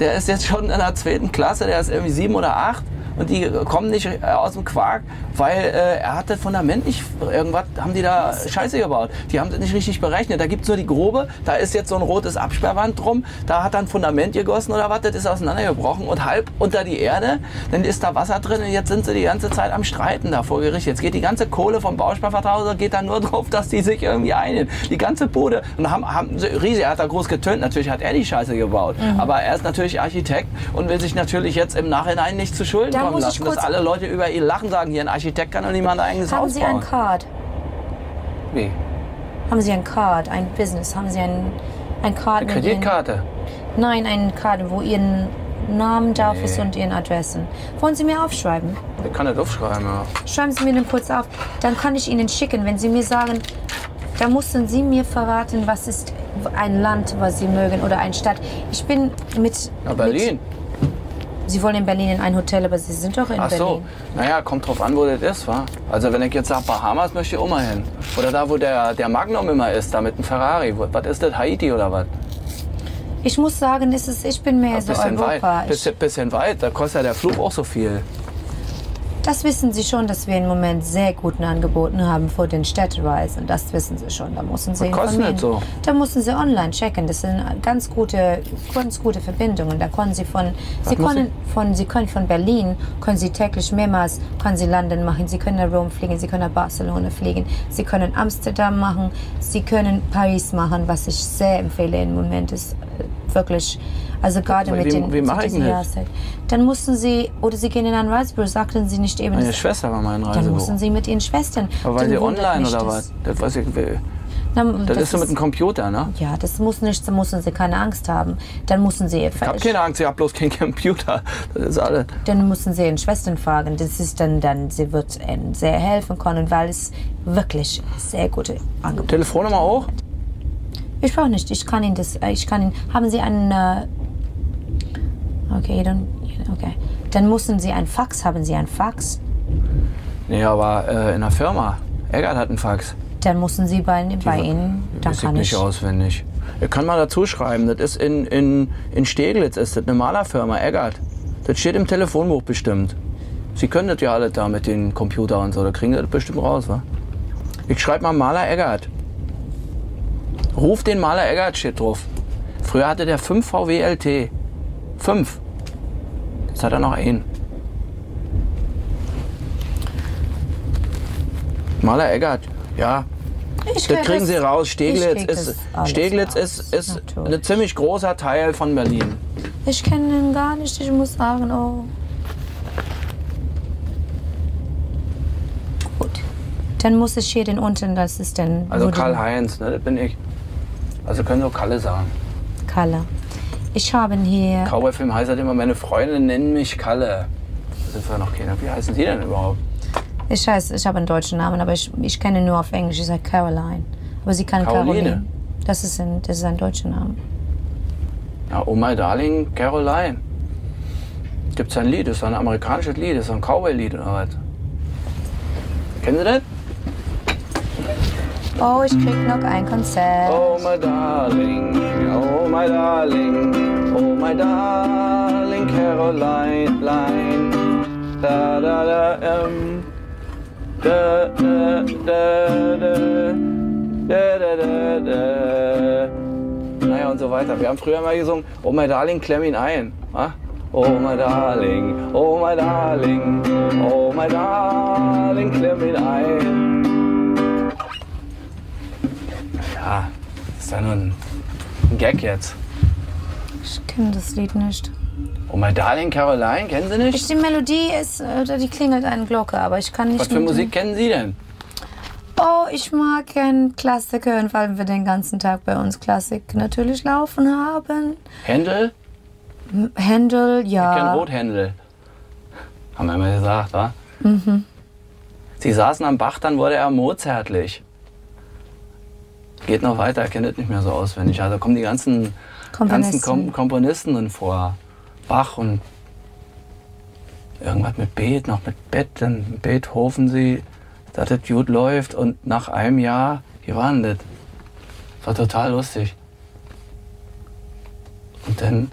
der ist jetzt schon in der zweiten Klasse, der ist irgendwie sieben oder acht. Und die kommen nicht äh, aus dem Quark, weil äh, er hat das Fundament nicht, irgendwas haben die da Scheiße gebaut. Die haben das nicht richtig berechnet. Da gibt's nur die Grobe, da ist jetzt so ein rotes Absperrband drum, da hat er ein Fundament gegossen oder was, das ist auseinandergebrochen und halb unter die Erde, dann ist da Wasser drin und jetzt sind sie die ganze Zeit am Streiten da vor Gericht. Jetzt geht die ganze Kohle vom Bausparvertrag, geht da nur (laughs) drauf, dass die sich irgendwie einigen. Die ganze Bude. Und haben, haben Riese, er hat da groß getönt, natürlich hat er die Scheiße gebaut. Aber er ist natürlich Architekt und will sich natürlich jetzt im Nachhinein nicht zu Schulden Da kommen muss ich lassen, dass kurz- alle Leute über ihn lachen, sagen, hier ein Architekt kann doch niemand ein eigenes Haben Haus Sie bauen. ein Card? Wie? Haben Sie ein Card, ein Business? Haben Sie ein, ein Card Eine Ihren, Kreditkarte. Nein, ein Card, wo Ihren Namen drauf ist Nee. und Ihren Adressen. Wollen Sie mir aufschreiben? Ich kann das aufschreiben, ja. Schreiben Sie mir den kurz auf. Dann kann ich Ihnen schicken. Wenn Sie mir sagen, da mussten Sie mir verraten, was ist ein Land, was Sie mögen oder eine Stadt. Ich bin mit. Na, Berlin. Mit, Sie wollen in Berlin in ein Hotel, aber Sie sind doch in Ach so, Berlin. naja, kommt drauf an, wo das ist, wa? Also wenn ich jetzt sage Bahamas, möchte ich mal hin. Oder da, wo der, der Magnum immer ist, da mit dem Ferrari. Was ist das, Haiti oder was? Ich muss sagen, das ist, ich bin mehr Ein so bisschen Europa. weit. Bisschen, bisschen weit, da kostet ja der Flug auch so viel. Das wissen Sie schon, dass wir im Moment sehr guten Angeboten haben für den Städtereisen. Das wissen Sie schon. Da müssen Sie informieren. so? Da müssen Sie online checken. Das sind ganz gute, ganz gute Verbindungen. Da können Sie von, Sie können von, Sie können von Berlin, können Sie täglich mehrmals, können Sie landen machen. Sie können nach Rom fliegen, Sie können nach Barcelona fliegen, Sie können Amsterdam machen, Sie können Paris machen, was ich sehr empfehle im Moment ist wirklich, also gerade mit wie- den wie mache ich denn das? Dann mussten Sie, oder Sie gehen in ein Reisebüro, sagten Sie nicht eben, Meine das- Schwester war mein dann Reisebüro. müssen Sie mit Ihren Schwestern. Aber weil Dann sie online oder das. was? Das weiß ich. will. Na, Das, ist so mit dem Computer, ne? ja, das muss nicht, da müssen Sie keine Angst haben. Dann müssen Sie, Ich hab keine Angst, ich hab bloß keinen Computer. Das ist alles. dann müssen Sie Ihren Schwestern fragen. Das ist dann, dann sie wird Ihnen sehr helfen können, weil es wirklich sehr gute Angebote. Telefonnummer auch? Ich brauche nicht. Ich kann Ihnen das. äh, Ich kann Ihnen. Haben Sie einen? Äh, okay, dann. Okay. Dann müssen Sie ein Fax. Haben Sie ein Fax? Nee, aber äh, in der Firma. Eggert hat einen Fax. Dann müssen Sie bei, bei Ihnen. Dann Weiß ich kann nicht ich. auswendig. Ich kann mal dazu schreiben, das ist in, in, in Steglitz, ist das eine Malerfirma, Eggert. Das steht im Telefonbuch bestimmt. Sie können das ja alle da mit den Computer und so, da kriegen Sie das bestimmt raus, wa? Ich schreibe mal Maler Eggert. Ruf den Maler Eggert, steht drauf. Früher hatte der 5 VW LT. 5. Jetzt hat er noch einen. Maler Eggert, ja, Ich das krieg kriegen Sie raus. Steglitz, das ist, Steglitz raus. ist, ist Natürlich. ein ziemlich großer Teil von Berlin. Ich kenne ihn gar nicht. Ich muss sagen, oh. Gut. Dann muss ich hier den unten, das ist dann. Also Karl-Heinz, ne, das bin ich. Also können Sie auch Kalle sagen. Kalle. Ich habe hier. Cowboy-Film heißt halt immer, meine Freunde nennen mich Kalle. Das sind wir noch keine. Wie heißen Sie denn überhaupt? Ich heiße, ich habe einen deutschen Namen, aber ich, ich kenne ihn nur auf Englisch. Ich sage Caroline. Aber sie kann Caroline? Caroline. Das ist ein, das ist ein deutscher Name. Ja, Oh My Darling Caroline. Gibt's ein Lied, das ist ein amerikanisches Lied, das ist ein Cowboy-Lied oder was? Kennen Sie das? Oh, ich krieg noch ein Konzert. Oh, my darling, oh, my darling, oh, my darling Caroline. Da, da, da, ähm. Da, da, da, da. Da, da, da, da. Naja, und so weiter. Wir haben früher mal gesungen, oh, my darling, klemm ihn ein. Ah? Oh, my darling, oh, my darling, oh, my darling, klemm ihn ein. Ja, das ist ja nur ein, ein Gag jetzt. Ich kenne das Lied nicht. Oh my darling Caroline, kennen Sie nicht? Ich, die Melodie ist, äh, die klingelt eine Glocke, aber ich kann nicht. Was für Musik kennen Sie denn? Oh, ich mag gern Klassik hören, weil wir den ganzen Tag bei uns Klassik natürlich laufen haben. Händel? Händel, Ich kenne ja. Rothändel. Haben wir immer gesagt, wa? Mhm. Sie saßen am Bach, dann wurde er mozartlich. Geht noch weiter, kennt das nicht mehr so auswendig. Also kommen die ganzen, ganzen Komponisten. Kom Komponisten drin vor. Bach und irgendwas mit Beet, noch mit Bett, dann Beethoven sie, dass das gut läuft. Und nach einem Jahr, wie war denn das? Das war total lustig. Und dann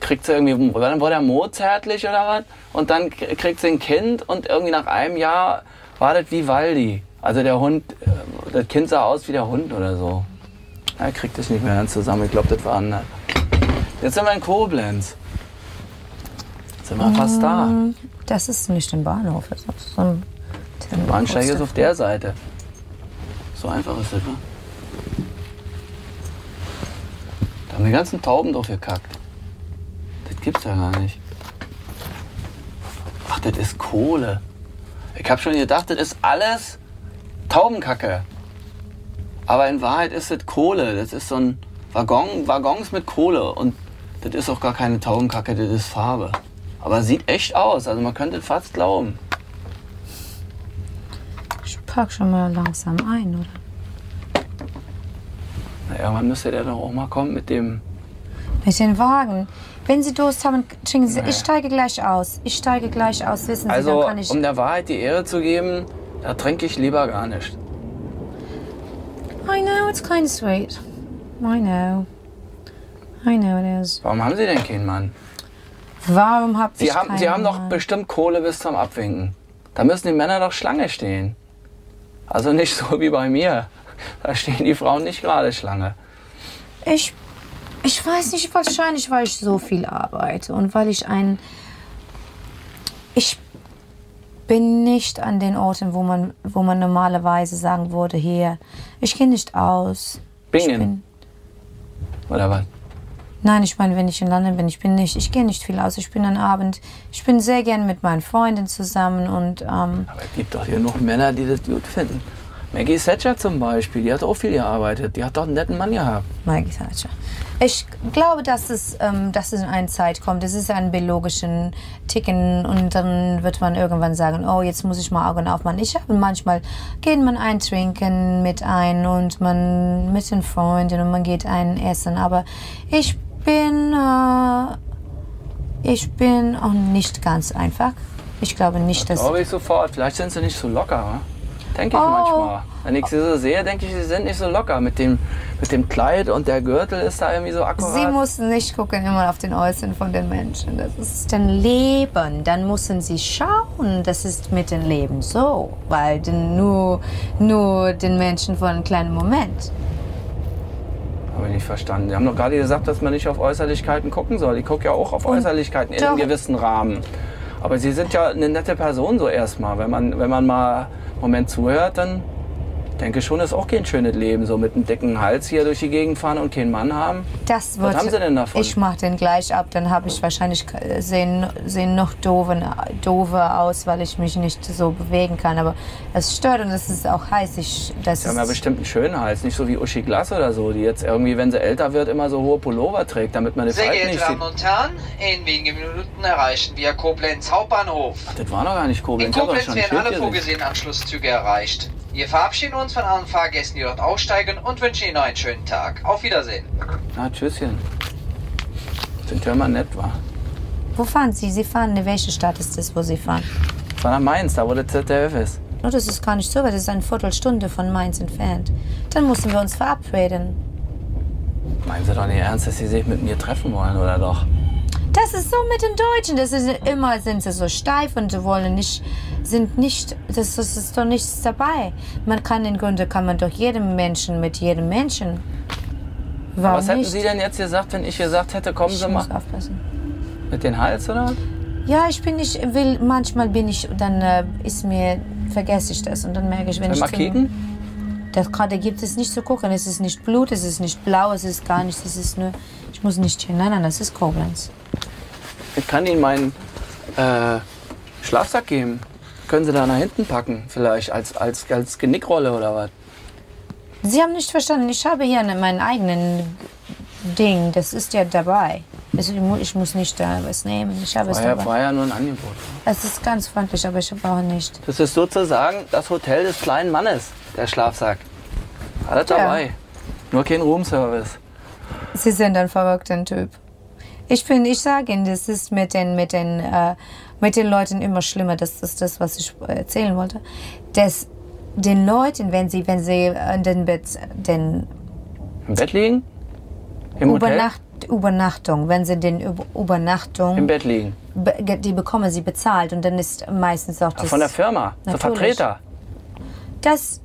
kriegt sie irgendwie, dann wurde er mozartlich oder was? Und dann kriegt sie ein Kind und irgendwie nach einem Jahr war das wie Waldi. Also der Hund, äh, das Kind sah aus wie der Hund oder so. Er kriegt das nicht mehr ganz zusammen. Ich glaube, das war anders. Jetzt sind wir in Koblenz. Jetzt sind wir fast da. Das ist nicht ein Bahnhof, das ist so ein Bahnsteig ist auf der Seite. So einfach ist das, ne? Da haben die ganzen Tauben drauf gekackt. Das gibt's ja gar nicht. Ach, das ist Kohle. Ich habe schon gedacht, das ist alles Taubenkacke. Aber in Wahrheit ist das Kohle. Das ist so ein Waggon, Waggons mit Kohle. Und das ist auch gar keine Taubenkacke, das ist Farbe. Aber sieht echt aus. Also man könnte es fast glauben. Ich pack schon mal langsam ein, oder? Na, irgendwann müsste der doch auch mal kommen mit dem. Mit den Wagen. Wenn Sie Durst haben, trinken Sie. Naja. Ich steige gleich aus. Ich steige gleich aus, wissen Sie, Also, dann kann ich. um der Wahrheit die Ehre zu geben, da trinke ich lieber gar nicht. I know, it's kind of sweet. I know. I know it is. Warum haben Sie denn keinen Mann? Warum hab Sie ich haben, Sie haben doch Mann? bestimmt Kohle bis zum Abwinken. Da müssen die Männer doch Schlange stehen. Also nicht so wie bei mir. Da stehen die Frauen nicht gerade Schlange. Ich, ich weiß nicht, wahrscheinlich, weil ich so viel arbeite und weil ich ein. Ich bin nicht an den Orten, wo man, wo man normalerweise sagen würde, hier, ich gehe nicht aus. Bingen. bin, Oder was? nein, ich meine, wenn ich in London bin, ich bin nicht, ich gehe nicht viel aus. Ich bin am Abend, ich bin sehr gern mit meinen Freunden zusammen und ähm, Aber es gibt doch hier noch Männer, die das gut finden. Maggie Thatcher zum Beispiel, die hat auch viel gearbeitet. Die hat doch einen netten Mann gehabt. Maggie Thatcher. Ich glaube, dass es, ähm, dass es in eine Zeit kommt. Es ist ein biologischen Ticken und dann wird man irgendwann sagen, oh, jetzt muss ich mal Augen aufmachen. Ich habe manchmal, geht man ein trinken mit ein und man mit den Freunden und man geht ein essen. Aber ich bin, äh, ich bin auch nicht ganz einfach. Ich glaube nicht, dass... Glaube ich sofort. Vielleicht sind sie nicht so locker. Denke ich Oh. manchmal. Wenn ich sie so sehe, denke ich, sie sind nicht so locker. Mit dem, mit dem Kleid und der Gürtel ist da irgendwie so akkurat. Sie müssen nicht gucken immer auf den Äußeren von den Menschen. Das ist ein Leben. Dann müssen Sie schauen, das ist mit dem Leben so. Weil nur, nur den Menschen für einen kleinen Moment. Habe ich nicht verstanden. Die haben doch gerade gesagt, dass man nicht auf Äußerlichkeiten gucken soll. Ich gucke ja auch auf Äußerlichkeiten in einem gewissen Rahmen. Aber Sie sind ja eine nette Person so erstmal. Wenn man, wenn man mal Moment zuhört, dann denke ich schon, ist auch kein schönes Leben. So mit einem dicken Hals hier durch die Gegend fahren und keinen Mann haben. Das Was wird, haben Sie denn davon? Ich mache den gleich ab, dann habe ich wahrscheinlich äh, sehen, sehen noch doofen, doofe aus, weil ich mich nicht so bewegen kann. Aber es stört und es ist auch heiß. Ich, das Die haben ja bestimmt einen schönen Hals. Nicht so wie Uschi Glas oder so, die jetzt irgendwie, wenn sie älter wird, immer so hohe Pullover trägt, damit man die Sehr geehrte nicht Damen und Herren, in wenigen Minuten erreichen wir Koblenz Hauptbahnhof. Das war noch gar nicht In Koblenz. Doch Koblenz werden alle gesehen. vorgesehenen Anschlusszüge erreicht. Wir verabschieden uns von allen Fahrgästen, die dort aussteigen und wünschen Ihnen noch einen schönen Tag. Auf Wiedersehen. Na, tschüsschen. Sind ja immer nett, war. wo fahren Sie? Sie fahren, in welche Stadt ist das, wo Sie fahren? Das war nach Mainz, da wo der ZDF ist. Oh, das ist gar nicht so weit, das ist eine Viertelstunde von Mainz entfernt. Dann müssen wir uns verabreden. Meinen Sie doch nicht ernst, dass Sie sich mit mir treffen wollen, oder doch? Das ist so mit den Deutschen. Das ist immer sind sie so steif und sie wollen nicht, sind nicht, das, das ist doch nichts dabei. Man kann im Grunde kann man doch jedem Menschen mit jedem Menschen. Warum Was hätten nicht? Sie denn jetzt gesagt, wenn ich gesagt hätte, kommen ich Sie mal muss aufpassen. mit den Hals, oder? Ja, ich bin nicht, will, manchmal bin ich, dann äh, ist mir, vergesse ich das und dann merke ich, wenn Wenn ich kicken? Das gerade gibt es nicht zu gucken. Es ist nicht Blut, es ist nicht blau, es ist gar nichts. Es ist nur, ich muss nicht hin. Nein, nein, das ist Koblenz. Ich kann Ihnen meinen äh, Schlafsack geben. können Sie da nach hinten packen, vielleicht als, als, als Genickrolle oder was? Sie haben nicht verstanden, ich habe hier meinen eigenen Ding, das ist ja dabei. Also ich mu- ich muss nicht da was nehmen, ich habe es War ja, dabei. war ja nur ein Angebot. Es ist ganz freundlich, aber ich brauche nicht. Das ist sozusagen das Hotel des kleinen Mannes, der Schlafsack. Alles Ja. dabei. Nur kein Roomservice. Sie sind ein verrückter Typ. Ich bin, ich sage Ihnen, das ist mit den, mit den, äh, mit den Leuten immer schlimmer. Das ist das, was ich erzählen wollte. Dass den Leuten, wenn sie, wenn sie in den Bett, den Im Bett liegen? Im Hotel? Übernacht, Übernachtung, wenn sie den Über Übernachtung, Im Bett liegen. die bekommen sie bezahlt und dann ist meistens auch Ach, das. von der Firma, der. Vertreter. Das,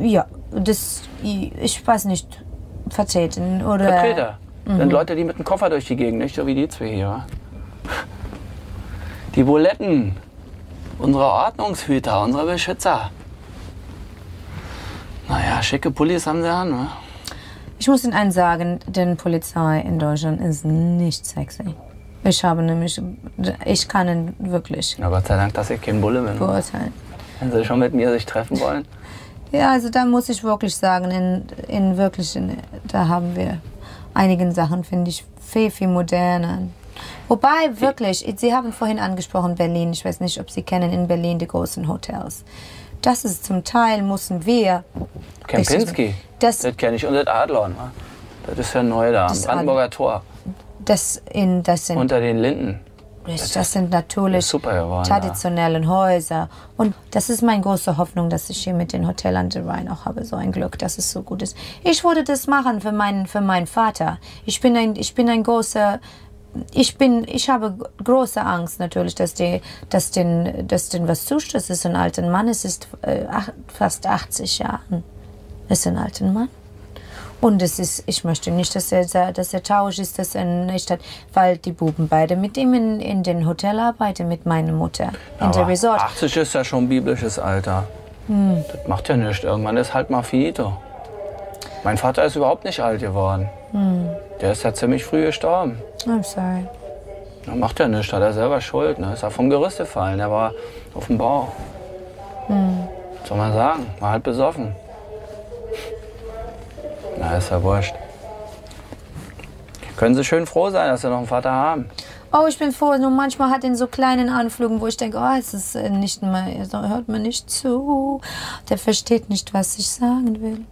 ja, das, ich weiß nicht, vertreten oder. Vertreter. Mhm. Sind Leute, die mit dem Koffer durch die Gegend, nicht so wie die zwei hier. wa? Die Buletten. Unsere Ordnungshüter, unsere Beschützer. Naja, schicke Pullis haben sie an. wa? Ich muss Ihnen eins sagen, denn Polizei in Deutschland ist nicht sexy. Ich habe nämlich, ich kann ihn wirklich Na Gott sei Dank, dass ich kein Bulle bin. beurteilen. Wenn sie schon mit mir sich treffen wollen. Ja, also da muss ich wirklich sagen, in, in wirklich, in, da haben wir einigen Sachen, finde ich, viel, viel moderner. Wobei, wirklich, Sie haben vorhin angesprochen Berlin. Ich weiß nicht, ob Sie kennen in Berlin die großen Hotels. Das ist zum Teil, müssen wir... Kempinski. Das, Das kenne ich. Und das Adlon. Das ist ja neu da, am Brandenburger Tor. das, in, das sind Unter den Linden. Das sind natürlich traditionelle Häuser. Und das ist meine große Hoffnung, dass ich hier mit dem Hotel an der Rhein auch habe. So ein Glück, dass es so gut ist. Ich würde das machen für meinen, für meinen Vater. Ich bin ein, ich bin ein großer, ich bin, ich habe große Angst natürlich, dass die, dass den, dass den was zustößt. Es ist ein alter Mann. Es ist äh, ach, fast 80 Jahre. Es ist ein alter Mann. Und es ist, ich möchte nicht, dass er, dass er traurig ist, dass er nicht hat, weil die Buben beide mit ihm in, in den Hotel arbeiten, mit meiner Mutter in der Aber Resort. 80 ist ja schon biblisches Alter. Hm. Das macht ja nichts. Irgendwann ist halt mal finito. Mein Vater ist überhaupt nicht alt geworden. Hm. Der ist ja ziemlich früh gestorben. I'm sorry. Das macht ja nichts, hat er selber Schuld. Ne? Ist er vom Gerüst gefallen, der war auf dem Bau. Hm. Soll man sagen, war halt besoffen. Na, ist ja wurscht. Können Sie schön froh sein, dass Sie noch einen Vater haben. Oh, ich bin froh. Nur manchmal hat er so kleinen Anflügen, wo ich denke, oh, es ist äh, nicht er hört mir nicht zu. Der versteht nicht, was ich sagen will.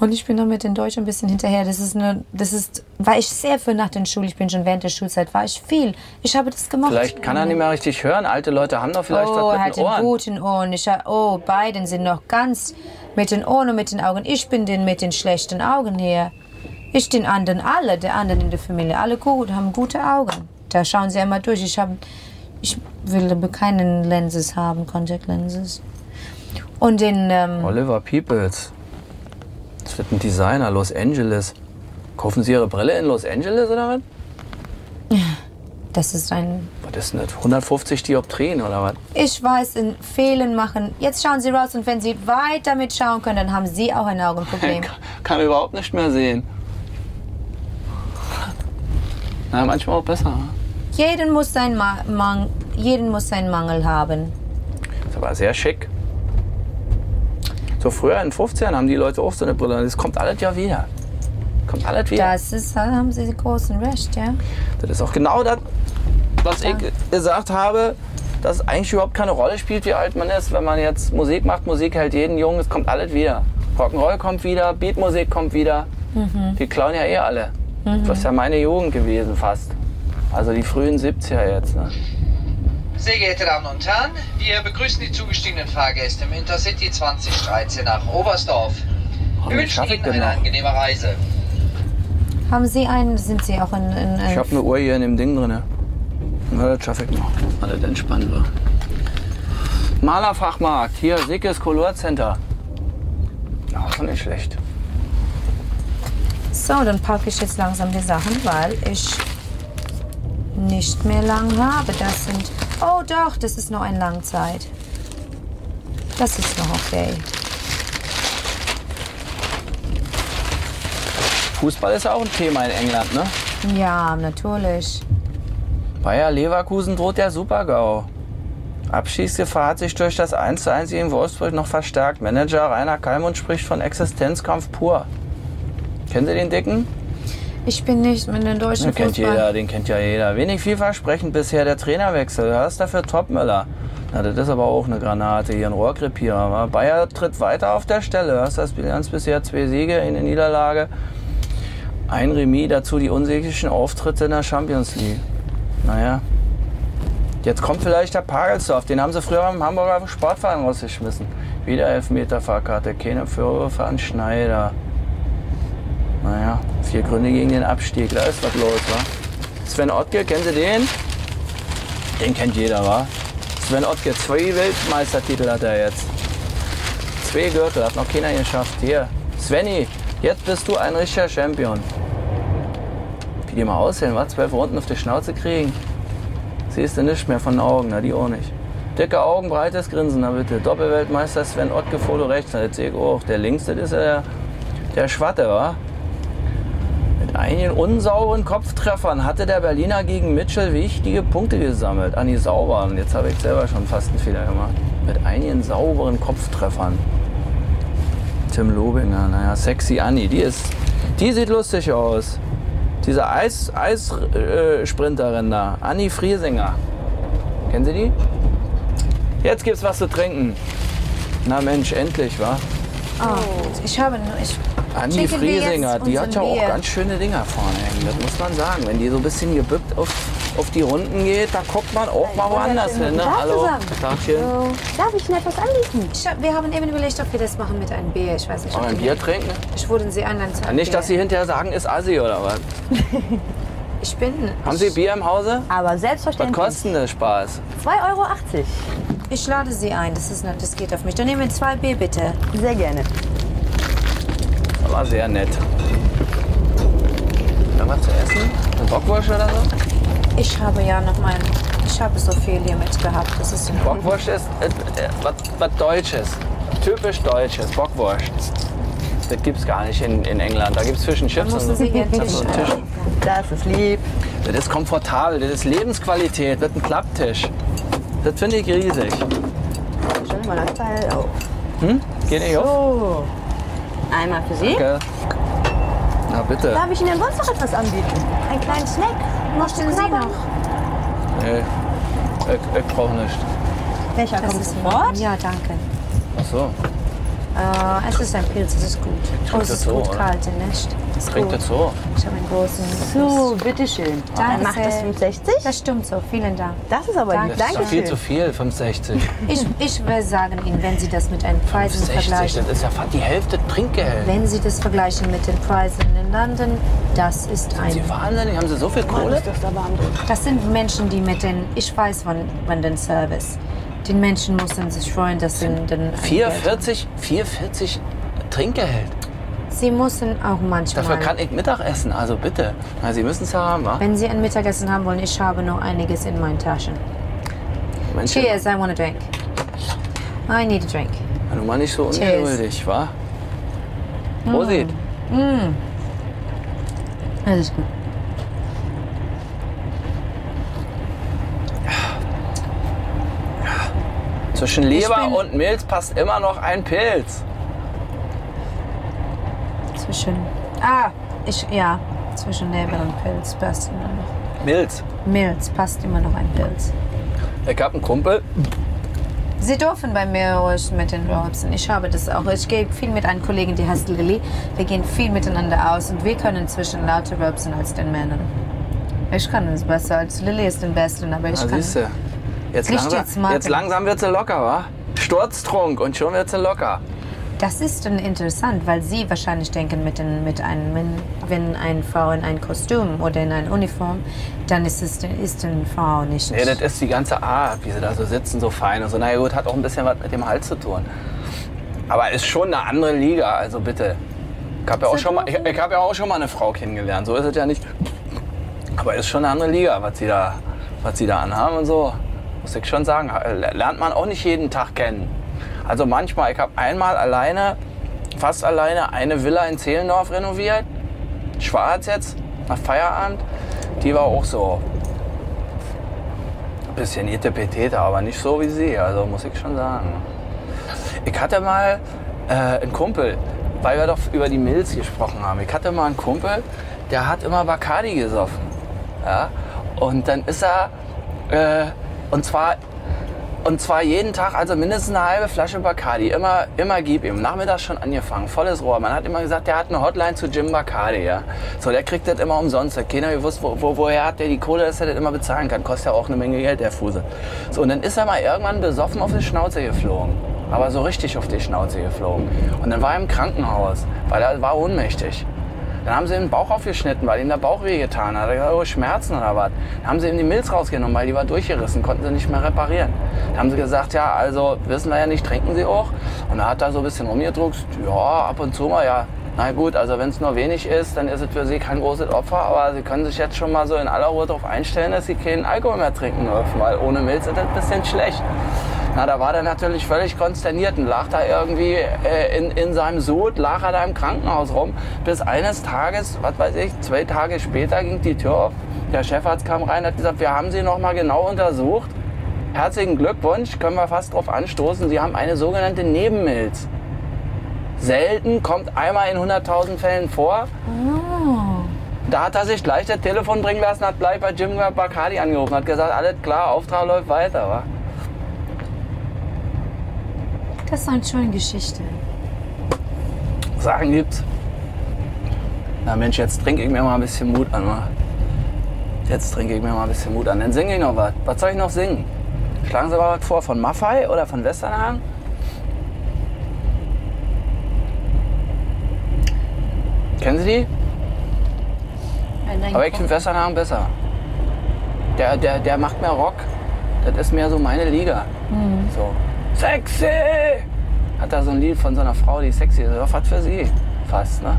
Und ich bin noch mit den Deutschen ein bisschen hinterher. Das ist eine, das ist, war ich sehr viel nach der Schule. Ich bin schon während der Schulzeit, war ich viel. Ich habe das gemacht. Vielleicht kann er nicht mehr richtig hören. Alte Leute haben doch vielleicht Oh, was er mit hat den den Ohren. guten Ohren. Ich, oh, beiden sind noch ganz mit den Ohren und mit den Augen. Ich bin den mit den schlechten Augen hier. Ich den anderen alle, der anderen in der Familie, alle gut, haben gute Augen. Da schauen sie einmal durch. Ich habe, ich will aber keine Lenses haben, Contact Lenses. Und den, ähm, Oliver Peoples. Das ein Designer, Los Angeles. Kaufen Sie Ihre Brille in Los Angeles oder was? das ist ein, Was ist denn das? 150 Dioptrien oder was? ich weiß, in Fehlen machen. Jetzt schauen Sie raus und wenn Sie weiter mitschauen können, dann haben Sie auch ein Augenproblem. (laughs) Kann, kann überhaupt nicht mehr sehen. Na, manchmal auch besser. ne? jeden muss sein Ma Mang jeden muss seinen Mangel haben. Ist aber sehr schick. So früher in den 50ern haben die Leute auch so eine Brille. Das kommt alles ja wieder. Kommt alles wieder. Das ist, haben Sie großen Recht, ja. Das ist auch genau das, was ich gesagt habe, dass es eigentlich überhaupt keine Rolle spielt, wie alt man ist. Wenn man jetzt Musik macht, Musik hält jeden jung, es kommt alles wieder. Rock'n'Roll kommt wieder, Beatmusik kommt wieder. Die klauen ja eh alle. Das ist ja meine Jugend gewesen fast. Also die frühen 70er jetzt. Ne? Sehr geehrte Damen und Herren, wir begrüßen die zugestiegenen Fahrgäste im Intercity 2013 nach Oberstdorf. Oh, Wir wünschen Ihnen eine noch? angenehme Reise. Haben Sie einen, sind Sie auch in, in, Ich habe eine Uhr hier in dem Ding drin. Na, das schaffe ich noch. Alles entspannt war. Malerfachmarkt, hier, Sickes Color Center. Ja, nicht schlecht. So, dann packe ich jetzt langsam die Sachen, weil ich nicht mehr lang habe. Das sind, oh doch, das ist noch eine Langzeit. Das ist noch okay. Fußball ist auch ein Thema in England, ne? Ja, natürlich. Bayer Leverkusen droht der Super-GAU. Abschießgefahr hat sich durch das 1 zu 1 gegen Wolfsburg noch verstärkt. Manager Rainer Kallmund spricht von Existenzkampf pur. Kennen Sie den Dicken? Ich bin nicht mit den deutschen Den kennt Fußball. jeder, den kennt ja jeder. Wenig vielversprechend bisher der Trainerwechsel. Was ist dafür Topmüller? Na, das ist aber auch eine Granate, hier ein Rohrkrepierer. wa? Bayer tritt weiter auf der Stelle. Was ist das Bilanz bisher? Zwei Siege, eine Niederlage, ein Remis, dazu die unsäglichen Auftritte in der Champions League. Naja, jetzt kommt vielleicht der Pagelsdorf. Den haben sie früher beim Hamburger Sportverein rausgeschmissen. Wieder Elfmeterfahrkarte, keine Vorwürfe an Schneider. Naja, vier Gründe gegen den Abstieg. Da ist was los, wa? Sven Ottke, kennen Sie den? Den kennt jeder, wa? Sven Ottke, zwei Weltmeistertitel hat er jetzt. Zwei Gürtel, hat noch keiner geschafft. Hier, Svenny, jetzt bist du ein richtiger Champion. Wie die mal aussehen, wa? Zwölf Runden auf die Schnauze kriegen. Siehst du nicht mehr von den Augen, na die auch nicht. Dicke Augen, breites Grinsen, na bitte. Doppelweltmeister Sven Ottke, Foto rechts, na jetzt sehe ich auch. Der links, das ist ja der, der Schwatte, wa? Mit einigen unsauren Kopftreffern hatte der Berliner gegen Mitchell wichtige Punkte gesammelt. An die sauberen. Jetzt habe ich selber schon fast einen Fehler gemacht. Mit einigen sauberen Kopftreffern. Tim Lobinger, naja, sexy Anni, die ist, die sieht lustig aus. Diese Eis, Eis äh, da, Anni Friesinger. Kennen Sie die? Jetzt gibt's was zu trinken. Na Mensch, endlich, wa? Ah, ich habe nur, ich Andi Friesinger, die hat ja auch Bier. ganz schöne Dinger vorne hängen, das muss man sagen. Wenn die so ein bisschen gebückt auf, auf die Runden geht, da guckt man auch mal woanders hin. Ne? Hallo. Tagchen. So, darf ich Ihnen etwas anbieten? Ich hab, wir haben eben überlegt, ob wir das machen mit einem Bier. Ich weiß nicht, wir ein Bier trinken? Ich wurde Sie einladen zu einem Nicht, dass Sie hinterher sagen, ist Assi oder was. (laughs) Ich bin. Haben Sie Bier im Hause? Aber Was selbstverständlich. kostet das Spaß? 2,80 Euro. Ich lade Sie ein. Das ist das geht auf mich. Dann nehmen wir zwei Bier bitte. Sehr gerne. Das war sehr nett. Noch was zu essen? Eine Bockwurst oder so? Ich habe ja noch mein. Ich habe so viel hier mitgehabt. Das ist. Bockwurst ist äh, äh, was, was Deutsches. Typisch Deutsches, Bockwurst. Das gibt's gar nicht in, in England. Da gibt's and Dann Chips und mussten so. Sie Ihren Tisch. so Tisch. Das ist lieb. Das ist komfortabel, das ist Lebensqualität, das ist ein Klapptisch. Das finde ich riesig. Stellen wir das Teil auf. Hm? Geht nicht auf? Einmal für Sie. Danke. Na bitte. Darf ich Ihnen sonst noch etwas anbieten? Einen kleinen Snack? Möchten Sie noch? Nee, ich, ich brauche nichts. Welcher Das kommt sofort? Ja, danke. Ach so, Äh, es ist ein Pilz, es ist gut. Oh, es das ist so, gut kalt, nicht? Es ist trinkt gut. das so. Ich habe einen großen. So, bitteschön. Danke Dann macht das 560. Das stimmt so. Vielen Dank. Das ist aber lieb. Das ist viel zu viel, 65. (laughs) Ich, ich will sagen Ihnen, wenn Sie das mit den Preisen 60, vergleichen, das ist ja fast die Hälfte Trinkgeld. wenn Sie das vergleichen mit den Preisen in London, das ist ein. Sie wahnsinnig, haben Sie so viel Kohle? Das sind Menschen, die mit den. Ich weiß von, von den Service. Den Menschen müssen sich freuen, dass sie den. 440, 440 Trinkgeld. Sie müssen auch manchmal. Dafür kann ich Mittag essen, also bitte. Na, Sie müssen es haben, wa? wenn Sie ein Mittagessen haben wollen, ich habe noch einiges in meinen Taschen. Mensch, Cheers, I want a drink. I need a drink. Nun mal nicht so ungeduldig, wa? Prosit. Das ist gut. Zwischen Leber und Milz passt immer noch ein Pilz. Zwischen. Ah, ich. Ja, zwischen Nebel und Pilz passt immer noch. Milz. Milz passt immer noch ein Pilz. Ich hab einen Kumpel, Sie dürfen bei mir ruhig mit den Robson. Ich habe das auch. Ich gehe viel mit einem Kollegen, die heißt Lilly. Wir gehen viel miteinander aus und wir können inzwischen lauter Robson als den Männern. Ich kann es besser als Lilly ist den Besten, aber ich na kann. siehste. Jetzt langsam, jetzt, jetzt langsam wird sie locker, wa? Sturztrunk und schon wird sie locker. Das ist dann interessant, weil Sie wahrscheinlich denken, mit, den, mit einem, wenn- eine Frau in ein Kostüm oder in eine Uniform, dann ist es ist eine Frau nicht. Nee, das ist die ganze Art, wie sie da so sitzen, so fein und so. Na ja, gut, hat auch ein bisschen was mit dem Hals zu tun. Aber ist schon eine andere Liga, also bitte. Ich habe ja, auch schon mal- ich, ich hab ja auch schon mal eine Frau kennengelernt, so ist es ja nicht. Aber ist schon eine andere Liga, was sie da, was sie da anhaben und so. Muss ich schon sagen, lernt man auch nicht jeden Tag kennen. Also manchmal, ich habe einmal alleine, fast alleine, eine Villa in Zehlendorf renoviert. Schwarz jetzt, nach Feierabend. Die war auch so. bisschen Etepetete, aber nicht so wie sie, also muss ich schon sagen. Ich hatte mal äh, einen Kumpel, weil wir doch über die Mills gesprochen haben. Ich hatte mal einen Kumpel, der hat immer Bacardi gesoffen. Ja? Und dann ist er, äh, und zwar und zwar jeden Tag, also mindestens eine halbe Flasche Bacardi. Immer, immer gib ihm. Nachmittags schon angefangen. Volles Rohr. Man hat immer gesagt, der hat eine Hotline zu Jim Bacardi. Ja. So, der kriegt das immer umsonst. Keiner gewusst, wo, wo, woher hat der die Kohle, dass er das immer bezahlen kann. Kostet ja auch eine Menge Geld, der Fuse. So, und dann ist er mal irgendwann besoffen auf die Schnauze geflogen. Aber so richtig auf die Schnauze geflogen. Und dann war er im Krankenhaus, weil er war ohnmächtig. Dann haben sie ihm den Bauch aufgeschnitten, weil ihm der Bauch wehgetan hat. Er hat oh, Schmerzen oder was. Dann haben sie ihm die Milz rausgenommen, weil die war durchgerissen, konnten sie nicht mehr reparieren. Dann haben sie gesagt, ja, also wissen wir ja nicht, trinken sie auch. Und er hat da so ein bisschen rumgedruckt, ja, ab und zu mal, ja. Na gut, also wenn es nur wenig ist, dann ist es für sie kein großes Opfer, aber sie können sich jetzt schon mal so in aller Ruhe darauf einstellen, dass sie keinen Alkohol mehr trinken dürfen, weil ohne Milz ist das ein bisschen schlecht. Na, da war er natürlich völlig konsterniert und lag da irgendwie äh, in, in seinem Sud, lag er da im Krankenhaus rum, bis eines Tages, was weiß ich, zwei Tage später ging die Tür auf. Der Chefarzt kam rein und hat gesagt, wir haben Sie noch mal genau untersucht. Herzlichen Glückwunsch, können wir fast drauf anstoßen. Sie haben eine sogenannte Nebenmilz. Selten, kommt einmal in 100.000 Fällen vor. Da hat er sich gleich das Telefon bringen lassen, hat gleich bei Jim Bacardi angerufen, hat gesagt, alles klar, Auftrag läuft weiter. Wa? Das ist eine schöne Geschichte. Sagen gibt's. Na Mensch, jetzt trinke ich mir mal ein bisschen Mut an. Wa? Jetzt trinke ich mir mal ein bisschen Mut an. Dann singe ich noch was. Was soll ich noch singen? Schlagen Sie mal was vor von Maffei oder von Westernhagen? Kennen Sie die? Aber ich finde Westernhagen besser. Der, der, der macht mehr Rock. Das ist mehr so meine Liga. So. Sexy! Hat da so ein Lied von so einer Frau, die sexy ist. Das was für sie. Fast, ne?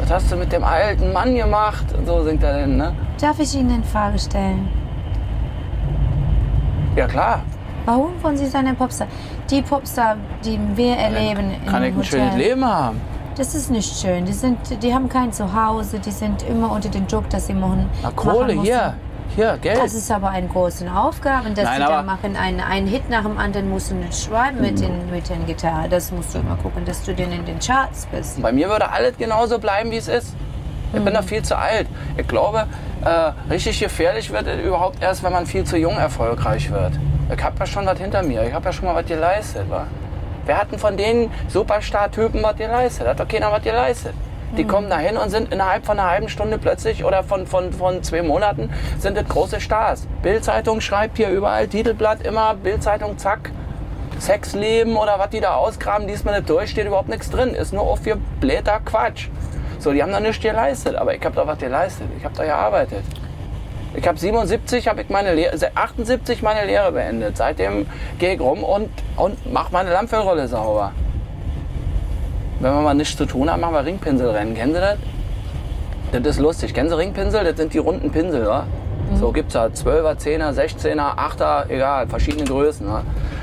Was hast du mit dem alten Mann gemacht? Und so singt er denn, ne? Darf ich Ihnen eine Frage stellen? Ja, klar. Warum wollen Sie seine Popstar? Die Popstar, die wir erleben in Kann ich ein schönes Leben haben? das ist nicht schön. Die, sind, die haben kein Zuhause, die sind immer unter dem Druck, dass sie machen. Na, Kohle, hier. Hier, Geld. Das ist aber eine große Aufgabe, dass Nein, sie aber- da machen einen, einen Hit nach dem anderen, musst du nicht schreiben mit den, mit den Gitarre. Das musst du immer gucken, dass du denn in den Charts bist. Bei mir würde alles genauso bleiben, wie es ist. Ich bin noch viel zu alt. Ich glaube, äh, richtig gefährlich wird es überhaupt erst, wenn man viel zu jung erfolgreich wird. Ich habe ja schon was hinter mir. Ich habe ja schon mal was geleistet. Wa? Wer hat denn von den Superstar-Typen was geleistet? Hat doch keiner was geleistet. Die kommen da hin und sind innerhalb von einer halben Stunde plötzlich oder von, von, von zwei Monaten sind das große Stars. Bildzeitung schreibt hier überall, Titelblatt immer, Bildzeitung, zack. Sexleben oder was die da ausgraben, liest man nicht durch, steht überhaupt nichts drin. Ist nur auf für bläter Quatsch. So, die haben da nichts geleistet, aber ich habe doch was geleistet. Ich habe da gearbeitet. Ich habe 77, habe ich meine Lehre, 78 meine Lehre beendet. Seitdem gehe ich rum und, und mache meine Lammfüllrolle sauber. Wenn wir mal nichts zu tun haben, machen wir Ringpinselrennen. Kennen Sie das? Das ist lustig. Kennen Sie Ringpinsel? Das sind die runden Pinsel, wa? So gibt's da 12er, 10er, 16er, 8er, egal, verschiedene Größen. wa?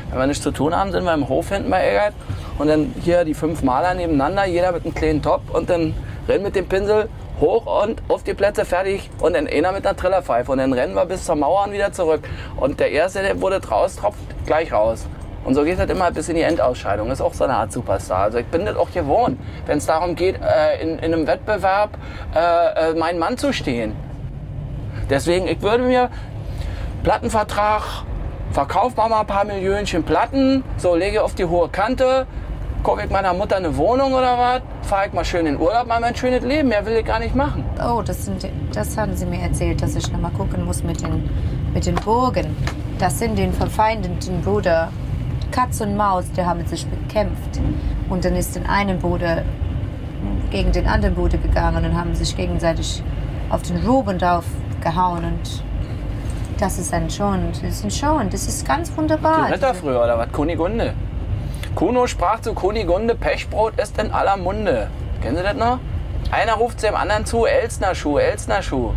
Wenn wir nichts zu tun haben, sind wir im Hof hinten bei Eggert und dann hier die fünf Maler nebeneinander, jeder mit einem kleinen Top und dann rennen mit dem Pinsel hoch und auf die Plätze fertig und dann einer mit einer Trillerpfeife und dann rennen wir bis zur Mauer und wieder zurück. Und der Erste, der wurde raus, tropft gleich raus. Und so geht das immer bis in die Endausscheidung. Ist auch so eine Art Superstar. Also ich bin das auch gewohnt, wenn es darum geht, äh, in, in einem Wettbewerb äh, äh, meinen Mann zu stehen. Deswegen, ich würde mir Plattenvertrag, verkauf mal ein paar Millionchen Platten, so lege auf die hohe Kante, gucke ich meiner Mutter eine Wohnung oder was, fahre ich mal schön in Urlaub, mal mein schönes Leben, mehr will ich gar nicht machen. Oh, das, sind, das haben Sie mir erzählt, dass ich noch mal gucken muss mit den, mit den Burgen. Das sind den verfeindeten Bruder. Katz und Maus, die haben sich bekämpft. Und dann ist den einen Bruder gegen den anderen Bruder gegangen und haben sich gegenseitig auf den Ruben drauf gehauen. Und das ist ein schon, das ist ein schon, das ist ganz wunderbar. Die Ritter früher oder was? Kunigunde. Kuno sprach zu Kunigunde, Pechbrot ist in aller Munde. Kennen Sie das noch? Einer ruft dem anderen zu, Elsner Schuh, Elsner Schuh.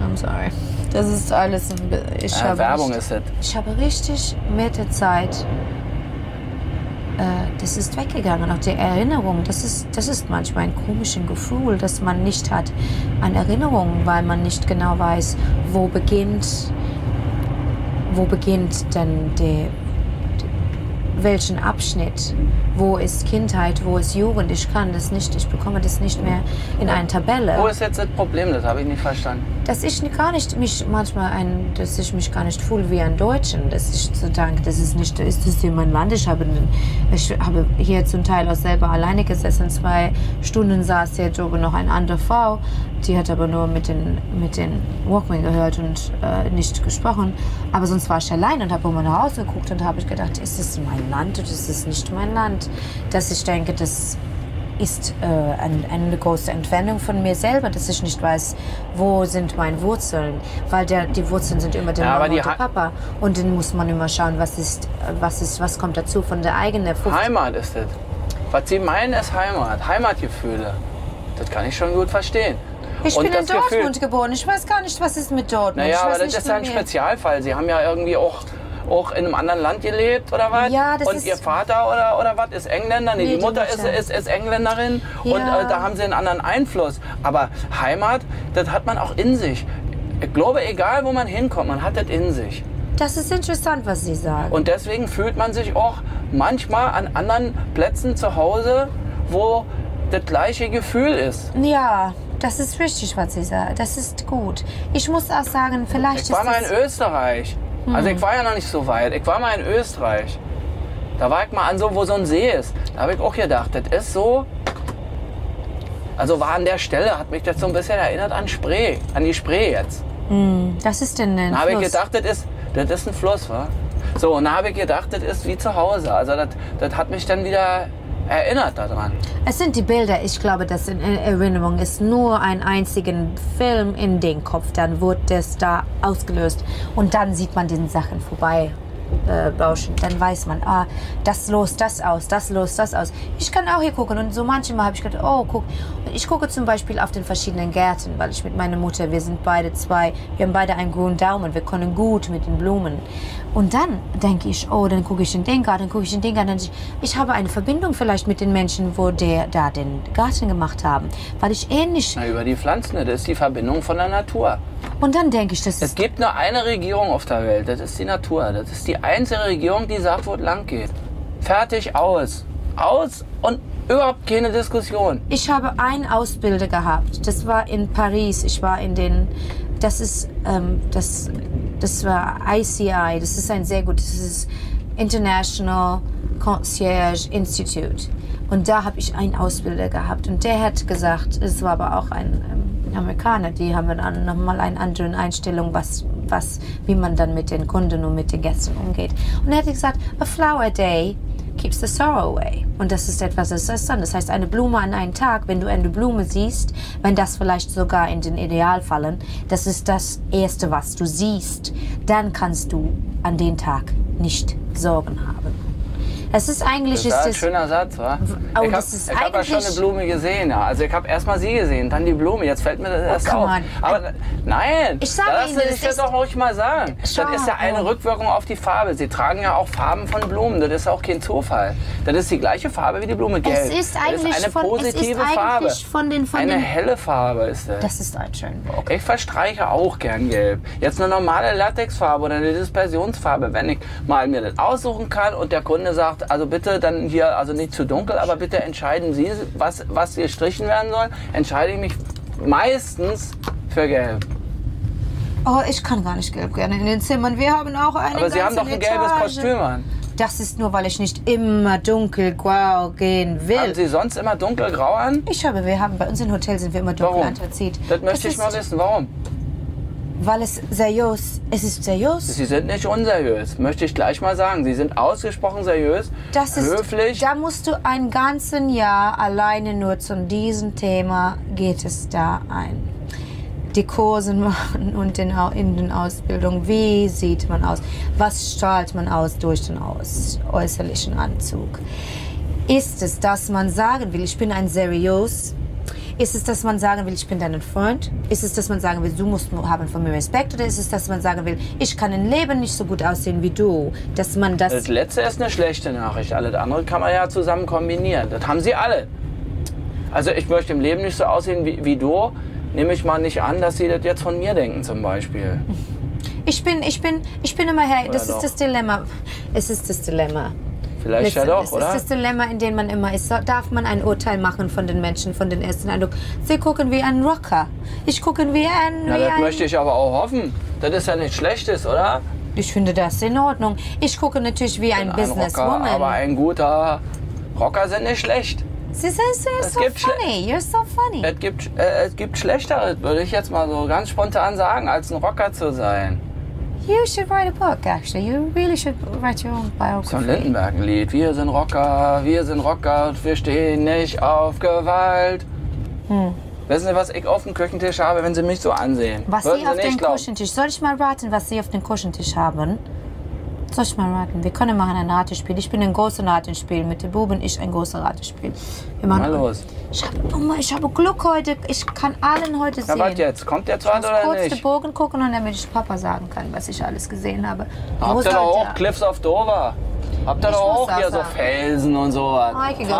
I'm sorry. Das ist alles. Ich Ja, habe Werbung nicht, ist das. Ich habe richtig mit der Zeit äh, das ist weggegangen. Auch die Erinnerung, das ist, das ist manchmal ein komisches Gefühl, dass man nicht hat an Erinnerungen, weil man nicht genau weiß, wo beginnt, wo beginnt denn die, welchen Abschnitt, wo ist Kindheit, wo ist Jugend. Ich kann das nicht, ich bekomme das nicht mehr in eine Tabelle. Wo ist jetzt das Problem? Das habe ich nicht verstanden. dass ich gar nicht mich manchmal ein, dass ich mich gar nicht fühle wie ein Deutschen, dass ich so denke, das ist nicht, ist das hier mein Land? Ich habe, ich habe hier zum Teil auch selber alleine gesessen. Zwei Stunden saß hier oben noch eine andere Frau, die hat aber nur mit den, mit den Walkman gehört und äh, nicht gesprochen. Aber sonst war ich allein und habe immer nach Hause geguckt und habe ich gedacht, ist das mein Land oder ist das nicht mein Land? Dass ich denke, das ist äh, ein, eine große Entfernung von mir selber, dass ich nicht weiß, wo sind meine Wurzeln, weil der, die Wurzeln sind immer der Ja, Mama und der Papa und dann muss man immer schauen, was ist, was ist, was kommt dazu von der eigenen Frucht. Heimat ist das. Was Sie meinen, ist Heimat. Heimatgefühle. Das kann ich schon gut verstehen. Ich Und bin in das Gefühl- Dortmund geboren, ich weiß gar nicht, was ist mit Dortmund. Naja, aber das ist ein mehr. Spezialfall. Sie haben ja irgendwie auch, auch in einem anderen Land gelebt oder was? Ja, das Und ist- Ihr Vater oder, oder was ist Engländer? Nee, Nee, die Mutter ist, ist, ist Engländerin und Ja. äh, da haben sie einen anderen Einfluss. Aber Heimat, das hat man auch in sich. Ich glaube, egal wo man hinkommt, man hat das in sich. Das ist interessant, was Sie sagen. Und deswegen fühlt man sich auch manchmal an anderen Plätzen zu Hause, wo das gleiche Gefühl ist. ja, das ist richtig, was Sie sagen. Das ist gut. Ich muss auch sagen, vielleicht Ich war ist mal in Österreich. Also ich war ja noch nicht so weit. Ich war mal in Österreich. Da war ich mal an so, wo so ein See ist. Da habe ich auch gedacht, das ist so. Also war an der Stelle, hat mich das so ein bisschen erinnert an Spree, an die Spree jetzt. Das ist denn ein Da habe ich gedacht, das ist, das ist ein Fluss, wa? So, und da habe ich gedacht, das ist wie zu Hause. Also das, das hat mich dann wieder erinnert daran. Es sind die Bilder, ich glaube, das in Erinnerung ist nur ein einzigen Film in den Kopf, dann wird das da ausgelöst und dann sieht man den Sachen vorbei. Äh, bauschen. Dann weiß man, ah, das löst das aus, das löst das aus. Ich kann auch hier gucken und so manchmal habe ich gedacht, oh, guck. Ich gucke zum Beispiel auf den verschiedenen Gärten, weil ich mit meiner Mutter, wir sind beide zwei, wir haben beide einen grünen Daumen, wir können gut mit den Blumen. Und dann denke ich, oh, dann gucke ich in den Garten, gucke ich in den Garten. Ich, ich habe eine Verbindung vielleicht mit den Menschen, wo der da den Garten gemacht haben, weil ich ähnlich. Na, über die Pflanzen, das ist die Verbindung von der Natur. Und dann denke ich, das Es gibt nur eine Regierung auf der Welt, das ist die Natur. Das ist die einzige Regierung, die sagt, wo es lang geht. Fertig, aus. Aus und überhaupt keine Diskussion. Ich habe einen Ausbilder gehabt. Das war in Paris. Ich war in den. Das ist ähm, das. Das war ICI. Das ist ein sehr gutes. Das ist International Concierge Institute. Und da habe ich einen Ausbilder gehabt. Und der hat gesagt, es war aber auch ein ähm, Amerikaner, die haben dann nochmal eine andere Einstellung, was, was, wie man dann mit den Kunden und mit den Gästen umgeht. Und er hat gesagt, a flower day keeps the sorrow away. Und das ist etwas, das ist dann. Das heißt, eine Blume an einem Tag, wenn du eine Blume siehst, wenn das vielleicht sogar in den Idealfallen, das ist das Erste, was du siehst, dann kannst du an den Tag nicht Sorgen haben. Es ist eigentlich, Das ist ein schöner Satz, wa? Oh, ich habe das hab ja schon eine Blume gesehen. Ja. Also ich habe erst mal sie gesehen, dann die Blume. Jetzt fällt mir das erst Oh, come auf. Aber nein, Ich sage lass Ihnen, das das ist- doch ruhig mal sagen. Schau das ist ja eine mal. Rückwirkung auf die Farbe. Sie tragen ja auch Farben von Blumen. Das ist auch kein Zufall. Das ist die gleiche Farbe wie die Blume gelb. es ist eigentlich das ist eine von, positive Farbe. von den, von eine den, helle Farbe ist das. das ist ein schöner Bock. Ich verstreiche auch gern gelb. Jetzt eine normale Latexfarbe oder eine Dispersionsfarbe, wenn ich mal mir das aussuchen kann und der Kunde sagt, also bitte dann hier, also nicht zu dunkel, aber bitte entscheiden Sie, was, was gestrichen werden soll, entscheide ich mich meistens für gelb. Oh, ich kann gar nicht gelb gerne in den Zimmern. Wir haben auch eine Aber Sie haben doch ein gelbes Etage. Kostüm an. Das ist nur, weil ich nicht immer dunkelgrau gehen will. Haben Sie sonst immer dunkelgrau an? Ich habe, wir haben bei uns im Hotel sind wir immer dunkel Warum? anthrazit. Das möchte ich ist, mal wissen. Warum? Weil es seriös, es ist seriös. Sie sind nicht unseriös, möchte ich gleich mal sagen. Sie sind ausgesprochen seriös, Das ist, höflich. Da musst du ein ganzes Jahr alleine nur zu diesem Thema geht es da ein. Die Kurse machen und den, in den Ausbildungen. Wie sieht man aus? Was strahlt man aus durch den aus, äußerlichen Anzug? Ist es, dass man sagen will, ich bin ein seriös, Ist es, dass man sagen will, ich bin dein Freund? Ist es, dass man sagen will, du musst haben von mir Respekt? Oder ist es, dass man sagen will, ich kann im Leben nicht so gut aussehen wie du? Dass man das... Das letzte ist eine schlechte Nachricht. Alles andere kann man ja zusammen kombinieren. Das haben sie alle. Also ich möchte im Leben nicht so aussehen wie, wie du. Nehme ich mal nicht an, dass sie das jetzt von mir denken zum Beispiel. Ich bin, ich bin, ich bin immer her. Das Oder ist doch? das Dilemma. Es ist das Dilemma. Vielleicht ja doch, es oder? ist das Dilemma, in dem man immer ist. Darf man ein Urteil machen von den Menschen, von den ersten Eindruck? Sie gucken wie ein Rocker. Ich gucke wie ein... Na, wie das ein möchte ich aber auch hoffen. Das ist ja nichts Schlechtes, oder? ich finde das in Ordnung. Ich gucke natürlich wie ein, Ein Rocker, Businesswoman. aber ein guter Rocker sind nicht schlecht. Sie sind so, Es so gibt schle- funny. You're so funny. Es gibt, äh, es gibt Schlechteres, würde ich jetzt mal so ganz spontan sagen, als ein Rocker zu sein. You should write a book, actually. You really should write your own So ein biography. Lindenberg-Lied. Wir sind Rocker, wir sind Rocker und wir stehen nicht auf Gewalt. Wissen Sie, was ich auf dem Küchentisch habe, wenn Sie mich so ansehen? Was Würden Sie auf dem glauben. Kuschentisch... Soll ich mal raten, was Sie auf dem Kuschentisch haben? Soll ich mal raten? Wir können machen ein Ratespiel. Ich bin ein großes Ratespiel. Mit den Buben, ich ein großes Ratespiel. Wir machen Mal los. Ich habe ich hab Glück heute. Ich kann allen heute sehen. was jetzt? Kommt jetzt Ich was muss oder kurz den nicht? Bogen gucken und damit ich Papa sagen kann, was ich alles gesehen habe. Ich muss Habt ihr doch auch Cliffs of Dover? Habt ihr Ich doch muss auch hier so. Felsen und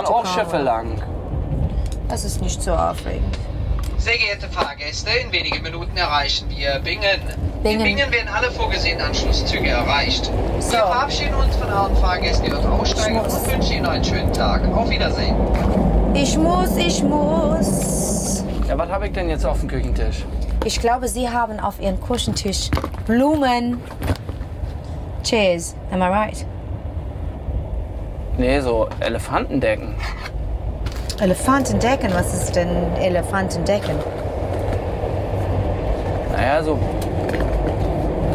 go Fahren auch. Schiffe lang. Das ist nicht so aufregend. Sehr geehrte Fahrgäste, in wenigen Minuten erreichen wir Bingen. Bingen. In Bingen werden alle vorgesehenen Anschlusszüge erreicht. So. Wir verabschieden uns von allen Fahrgästen, die dort aussteigen und wünschen Ihnen einen schönen Tag. Auf Wiedersehen. Ich muss, ich muss. Ja, was habe ich denn jetzt auf dem Küchentisch? Ich glaube, Sie haben auf Ihren Kuschentisch Blumen. Cheers. Am I right? Nee, so Elefantendecken. Elefantendecken. Was ist denn Elefantendecken? Naja, so,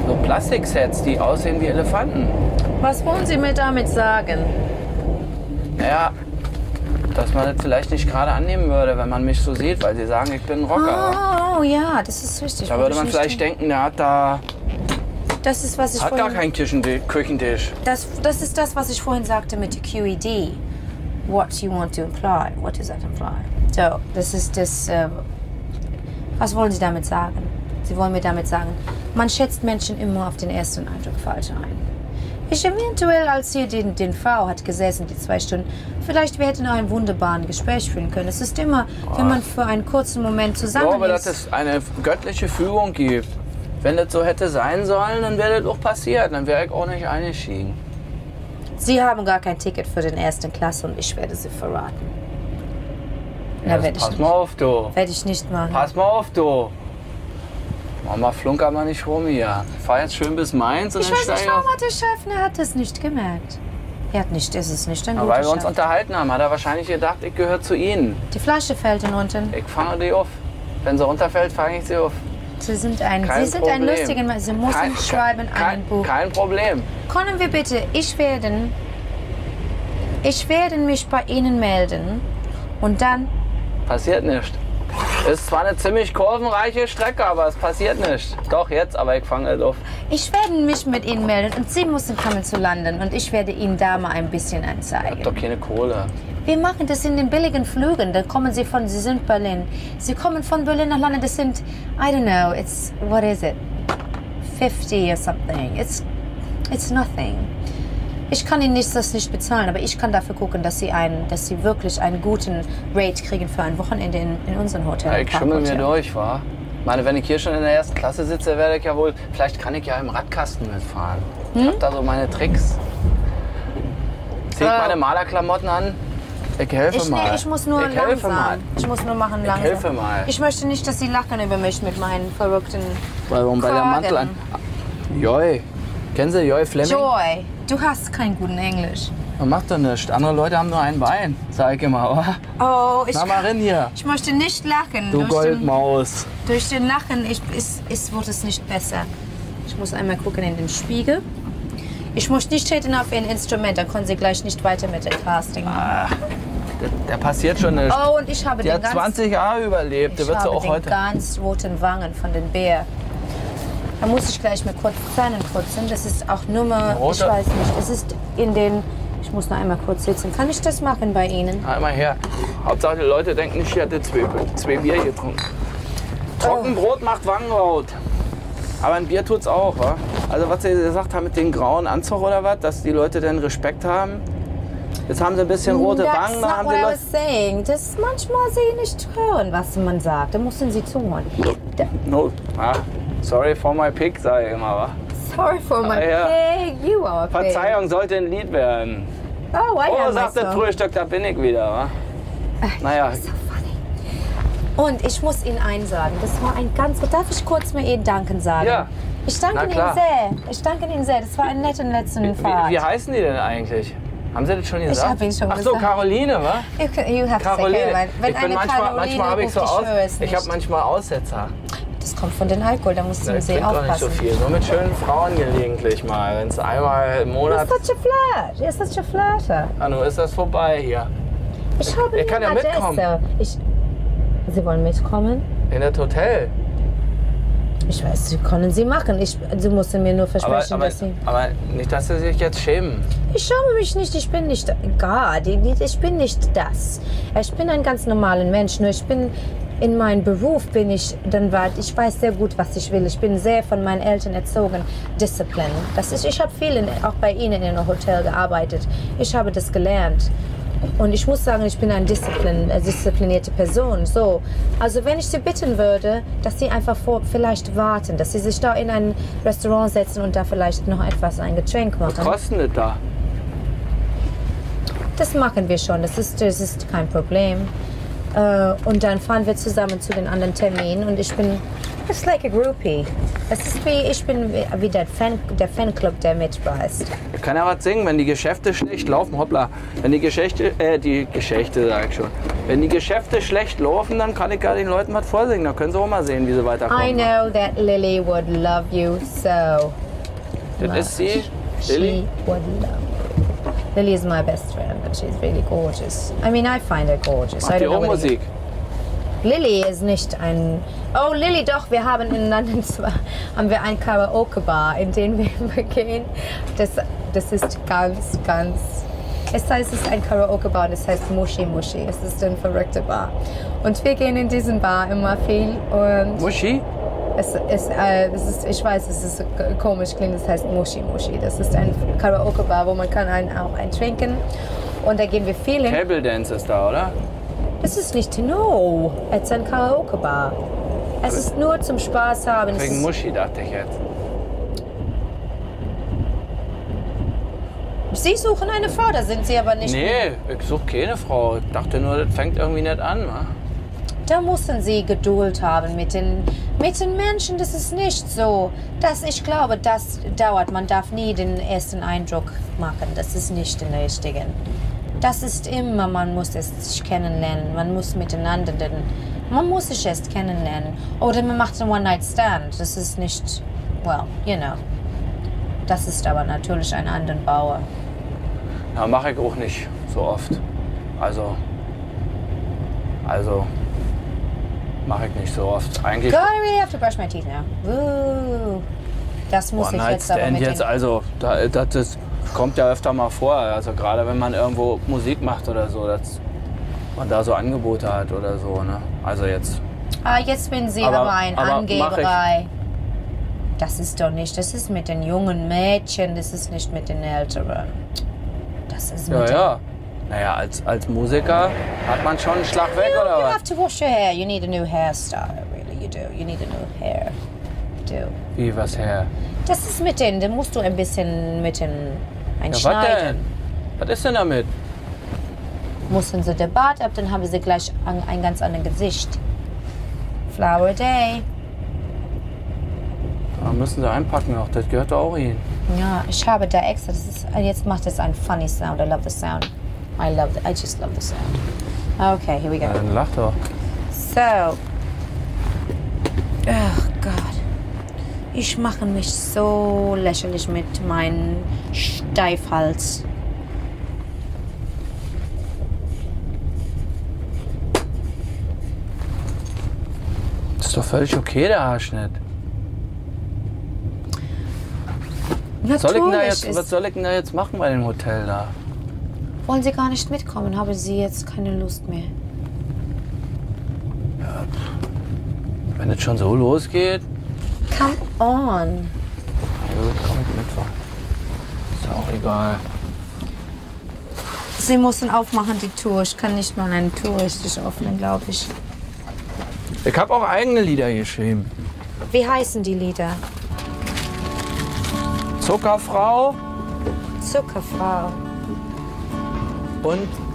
so Plastiksets, die aussehen wie Elefanten. Was wollen Sie mir damit sagen? Naja, dass man das vielleicht nicht gerade annehmen würde, wenn man mich so sieht, weil sie sagen, ich bin ein Rocker. Oh ja, das ist richtig. Da würde man ich vielleicht nicht denken, der hat da Das ist, was ich hat gar vorhin, keinen Küchenti- Küchentisch. das, das ist das, was ich vorhin sagte mit der QED. What you want to imply. What does that imply? So, das ist das. Äh, was wollen Sie damit sagen? Sie wollen mir damit sagen, man schätzt Menschen immer auf den ersten Eindruck falsch ein. Ich eventuell, als hier den, den Frau hat gesessen, die zwei Stunden, vielleicht wir hätten ein wunderbaren Gespräch führen können. Es ist immer, wenn man für einen kurzen Moment Ich zusammen glaube, ist. dass es eine göttliche Fügung gibt. Wenn das so hätte sein sollen, dann wäre das auch passiert. Dann wäre ich auch nicht eingestiegen. Sie haben gar kein Ticket für den ersten Klasse und ich werde Sie verraten. Ja, Na, werde ich pass nicht. mal auf, du. Werde ich nicht machen. Pass mal auf, du. Mama, flunker mal nicht rum hier. Fahr jetzt schön bis Mainz und Ich dann weiß nicht, ich warum hat der Chef, er hat es nicht gemerkt. Er hat nicht, es ist nicht ein guter weil wir uns Chef. unterhalten haben, hat er wahrscheinlich gedacht, ich gehöre zu Ihnen. Die Flasche fällt in unten. Ich fange die auf. Wenn sie runterfällt, fange ich sie auf. Sie sind ein, Kein Sie sind ein Problem. lustiger Mann. Sie müssen Kein- schreiben kein, ein Buch. Kein Problem. Können wir bitte, ich werde, ich werde mich bei Ihnen melden und dann, Passiert nichts. Ist zwar eine ziemlich kurvenreiche Strecke, aber es passiert nichts. Doch, jetzt, aber ich fange halt auf. ich werde mich mit Ihnen melden und Sie müssen kommen zu London und ich werde Ihnen da mal ein bisschen Ich hab anzeigen. doch keine Kohle. Wir machen das in den billigen Flügen. Da kommen Sie von, Sie sind Berlin. Sie kommen von Berlin nach London. Das sind, I don't know, it's, what is it? 50 or something. It's, it's nothing. Ich kann Ihnen nicht, das nicht bezahlen, aber ich kann dafür gucken, dass Sie, einen, dass Sie wirklich einen guten Rate kriegen für ein Wochenende in, in unserem Hotel. Ja, ich schimmel mir durch, wa? Ich meine, wenn ich hier schon in der ersten Klasse sitze, werde ich ja wohl. Vielleicht kann ich ja im Radkasten mitfahren. Ich hab da so meine Tricks. Zieh ich Äh. meine Malerklamotten an. Ich helfe Ich, mal. nee, ich muss nur ich langsam. mal. Ich muss nur machen langsam. helfe mal. Ich möchte nicht, dass Sie lachen über mich mit meinen verrückten Weil um bei der. Mantel an. Joy. Kennen Sie Joy Fleming? Joy. Du hast keinen guten Englisch. Man macht doch nichts. Andere Leute haben nur ein Bein. Sag ich immer. oder? Oh, ich, rein hier. ich möchte nicht lachen. Du durch, den, Goldmaus. durch den Lachen ich, ist, ist, wird es nicht besser. Ich muss einmal gucken in den Spiegel. Ich muss nicht treten auf Ihr Instrument, dann können Sie gleich nicht weiter mit dem Casting machen. Der, der passiert schon nichts. Oh, und ich habe Der den hat ganz, 20 Jahre überlebt. Der ich wird sie habe auch den heute. ganz roten Wangen von den Bär. Da muss ich gleich mal kurz Zähne putzen. Das ist auch Nummer, ich Rote- weiß nicht, es ist in den Ich muss noch einmal kurz sitzen. Kann ich das machen bei Ihnen? Einmal her. Hauptsache die Leute denken ich hätte zwei, zwei Bier getrunken. Trockenbrot macht Wangenrot. Aber ein Bier tut's auch, wa? Also was Sie gesagt haben mit dem grauen Anzug oder was, dass die Leute dann Respekt haben. Jetzt haben sie ein bisschen rote That's Wangen, not haben what I was saying. Das manchmal sie nicht hören, was man sagt. Da müssen sie zuhören. No. Ah, sorry for my pick, sage ich immer, wa? Sorry for my Ah, ja. pig. You are a pig. Verzeihung sollte ein Lied werden. Oh, I Oh, sagt das myself. Frühstück, da bin ich wieder, wa? Naja, So funny. Und ich muss Ihnen eins sagen, das war ein ganz... Darf ich kurz mal Ihnen danken sagen? Ja. Ich danke Ihnen sehr. Ich danke Ihnen sehr. Das war ein netter letzten wie, Fahrt. wie heißen die denn eigentlich? Haben Sie das schon gesagt? hab ihn schon Ach so, gesagt. Caroline, wa? You, can, you have to say Caroline. Caroline. Wenn ich bin eine manchmal, Caroline manchmal habe ich so aus, ich habe manchmal Aussetzer. Das kommt von den Alkohol, da musst du Ich sehr trinke doch nicht so aufpassen. viel. Nur mit schönen Frauen gelegentlich mal. Wenn es einmal im Monat. You're such a flirt. You're such a flirter. Ah, nun ist das vorbei hier. Ich habe Ich kann ja mitkommen. Ich, Sie wollen mitkommen? In das Hotel. Ich weiß, Sie können Sie machen. Ich, Sie mussten mir nur Aber, versprechen, aber, dass Sie... aber nicht, dass Sie sich jetzt schämen. Ich schäme mich nicht, ich bin nicht God, ich bin nicht das. Ich bin ein ganz normaler Mensch, nur ich bin in meinem Beruf bin ich dann war ich weiß sehr gut, was ich will. Ich bin sehr von meinen Eltern erzogen, Disziplin. Das ist, ich habe viel in, auch bei Ihnen in einem Hotel gearbeitet. Ich habe das gelernt. Und ich muss sagen, ich bin eine Disziplin, äh, disziplinierte Person. So, also wenn ich Sie bitten würde, dass Sie einfach vor, vielleicht warten, dass Sie sich da in ein Restaurant setzen und da vielleicht noch etwas ein Getränk machen. Was kostet da? Das machen wir schon, das ist, das ist kein Problem. Äh, und dann fahren wir zusammen zu den anderen Terminen und ich bin, it's like a groupie. Es ist wie, ich bin wie, wie der, Fan, der Fanclub, der mitreist. Ich kann ja was singen, wenn die Geschäfte schlecht laufen, hoppla. Wenn die Geschäfte, äh, die Geschäfte sag ich schon. Wenn die Geschäfte schlecht laufen, dann kann ich ja den Leuten was vorsingen. Da können sie auch mal sehen, wie sie weiterkommen. I know that Lily would love you so. Das ist sie, She Lilly. would love. Lily is my best friend, but she's really gorgeous. I mean, I find her gorgeous. I Macht die don't know whether you- Musik? Lilly ist nicht ein. Oh, Lilly, doch, wir haben in London (laughs) zwar haben wir ein Karaoke-Bar, in den wir immer gehen. Das, das ist ganz, ganz. Es heißt, es ist ein Karaoke-Bar und es heißt Mushi Mushi. Es ist ein verrückter Bar. Und wir gehen in diesen Bar immer viel und Muschi? Es ist, äh, das ist, ich weiß, es ist komisch klingt, das heißt Mushi Mushi. Das ist ein Karaoke-Bar, wo man kann einen auch ein trinken. Und da gehen wir viel hin. Table Dance ist da, oder? Es ist nicht, no, es ist ein Karaoke-Bar. Es ist nur zum Spaß haben. Es Wegen Muschi dachte ich jetzt. Sie suchen eine Frau, da sind Sie aber nicht. Nee, ich suche keine Frau. Ich dachte nur, das fängt irgendwie nicht an. wa? Da müssen Sie Geduld haben mit den, mit den Menschen. Das ist nicht so. Das, ich glaube, das dauert. Man darf nie den ersten Eindruck machen. Das ist nicht den richtigen. Das ist immer, man muss es sich kennenlernen. Man muss miteinander, den, man muss sich erst kennenlernen. Oder man macht einen One-Night-Stand. Das ist nicht, well, you know. Das ist aber natürlich ein anderer Bauer. Ja, mache ich auch nicht so oft. Also, also, mache ich nicht so oft. Eigentlich God, I really have to brush my teeth now. Ooh. Das muss ich jetzt aber mit jetzt, also, da, das, das kommt ja öfter mal vor. Also gerade wenn man irgendwo Musik macht oder so, dass man da so Angebote hat oder so. Ne? Also jetzt, Ah, jetzt bin Sie Aber- aber, ein Angeberei. Das ist doch nicht, das ist mit den jungen Mädchen, das ist nicht mit den Älteren. Das ist mit ja, ja. Naja, als, als Musiker hat man schon einen Schlag weg You, oder you was? have to wash your hair. You need a new hairstyle, really. You do. You need a new hair. You do. Wie, was her? Das ist mit den, da musst du ein bisschen mit den Ja, was einschneiden. denn? Was ist denn damit? Mussten sie den Bart ab, dann haben sie gleich ein, ein ganz anderes Gesicht. Flower Day. Da müssen sie einpacken noch, das gehört auch hin. Ja, ich habe da extra. Das ist, jetzt macht es ein funny sound. I love the sound. I love. The, I just love the sound. Okay, here we go. Dann lach doch. So. Ach Gott. Ich mache mich so lächerlich mit meinem Steifhals. Das ist doch völlig okay, der Haarschnitt. Was soll ich denn da Natürlich jetzt, was soll ich denn da jetzt machen bei dem Hotel da? Wollen Sie gar nicht mitkommen? Haben Sie jetzt keine Lust mehr? Wenn es schon so losgeht, Come on. gut, komm mit. Ist ja auch egal. Sie müssen aufmachen die Tour. Ich kann nicht mal eine Tour richtig öffnen, glaube ich. Ich habe auch eigene Lieder geschrieben. Wie heißen die Lieder? Zuckerfrau Zuckerfrau. Und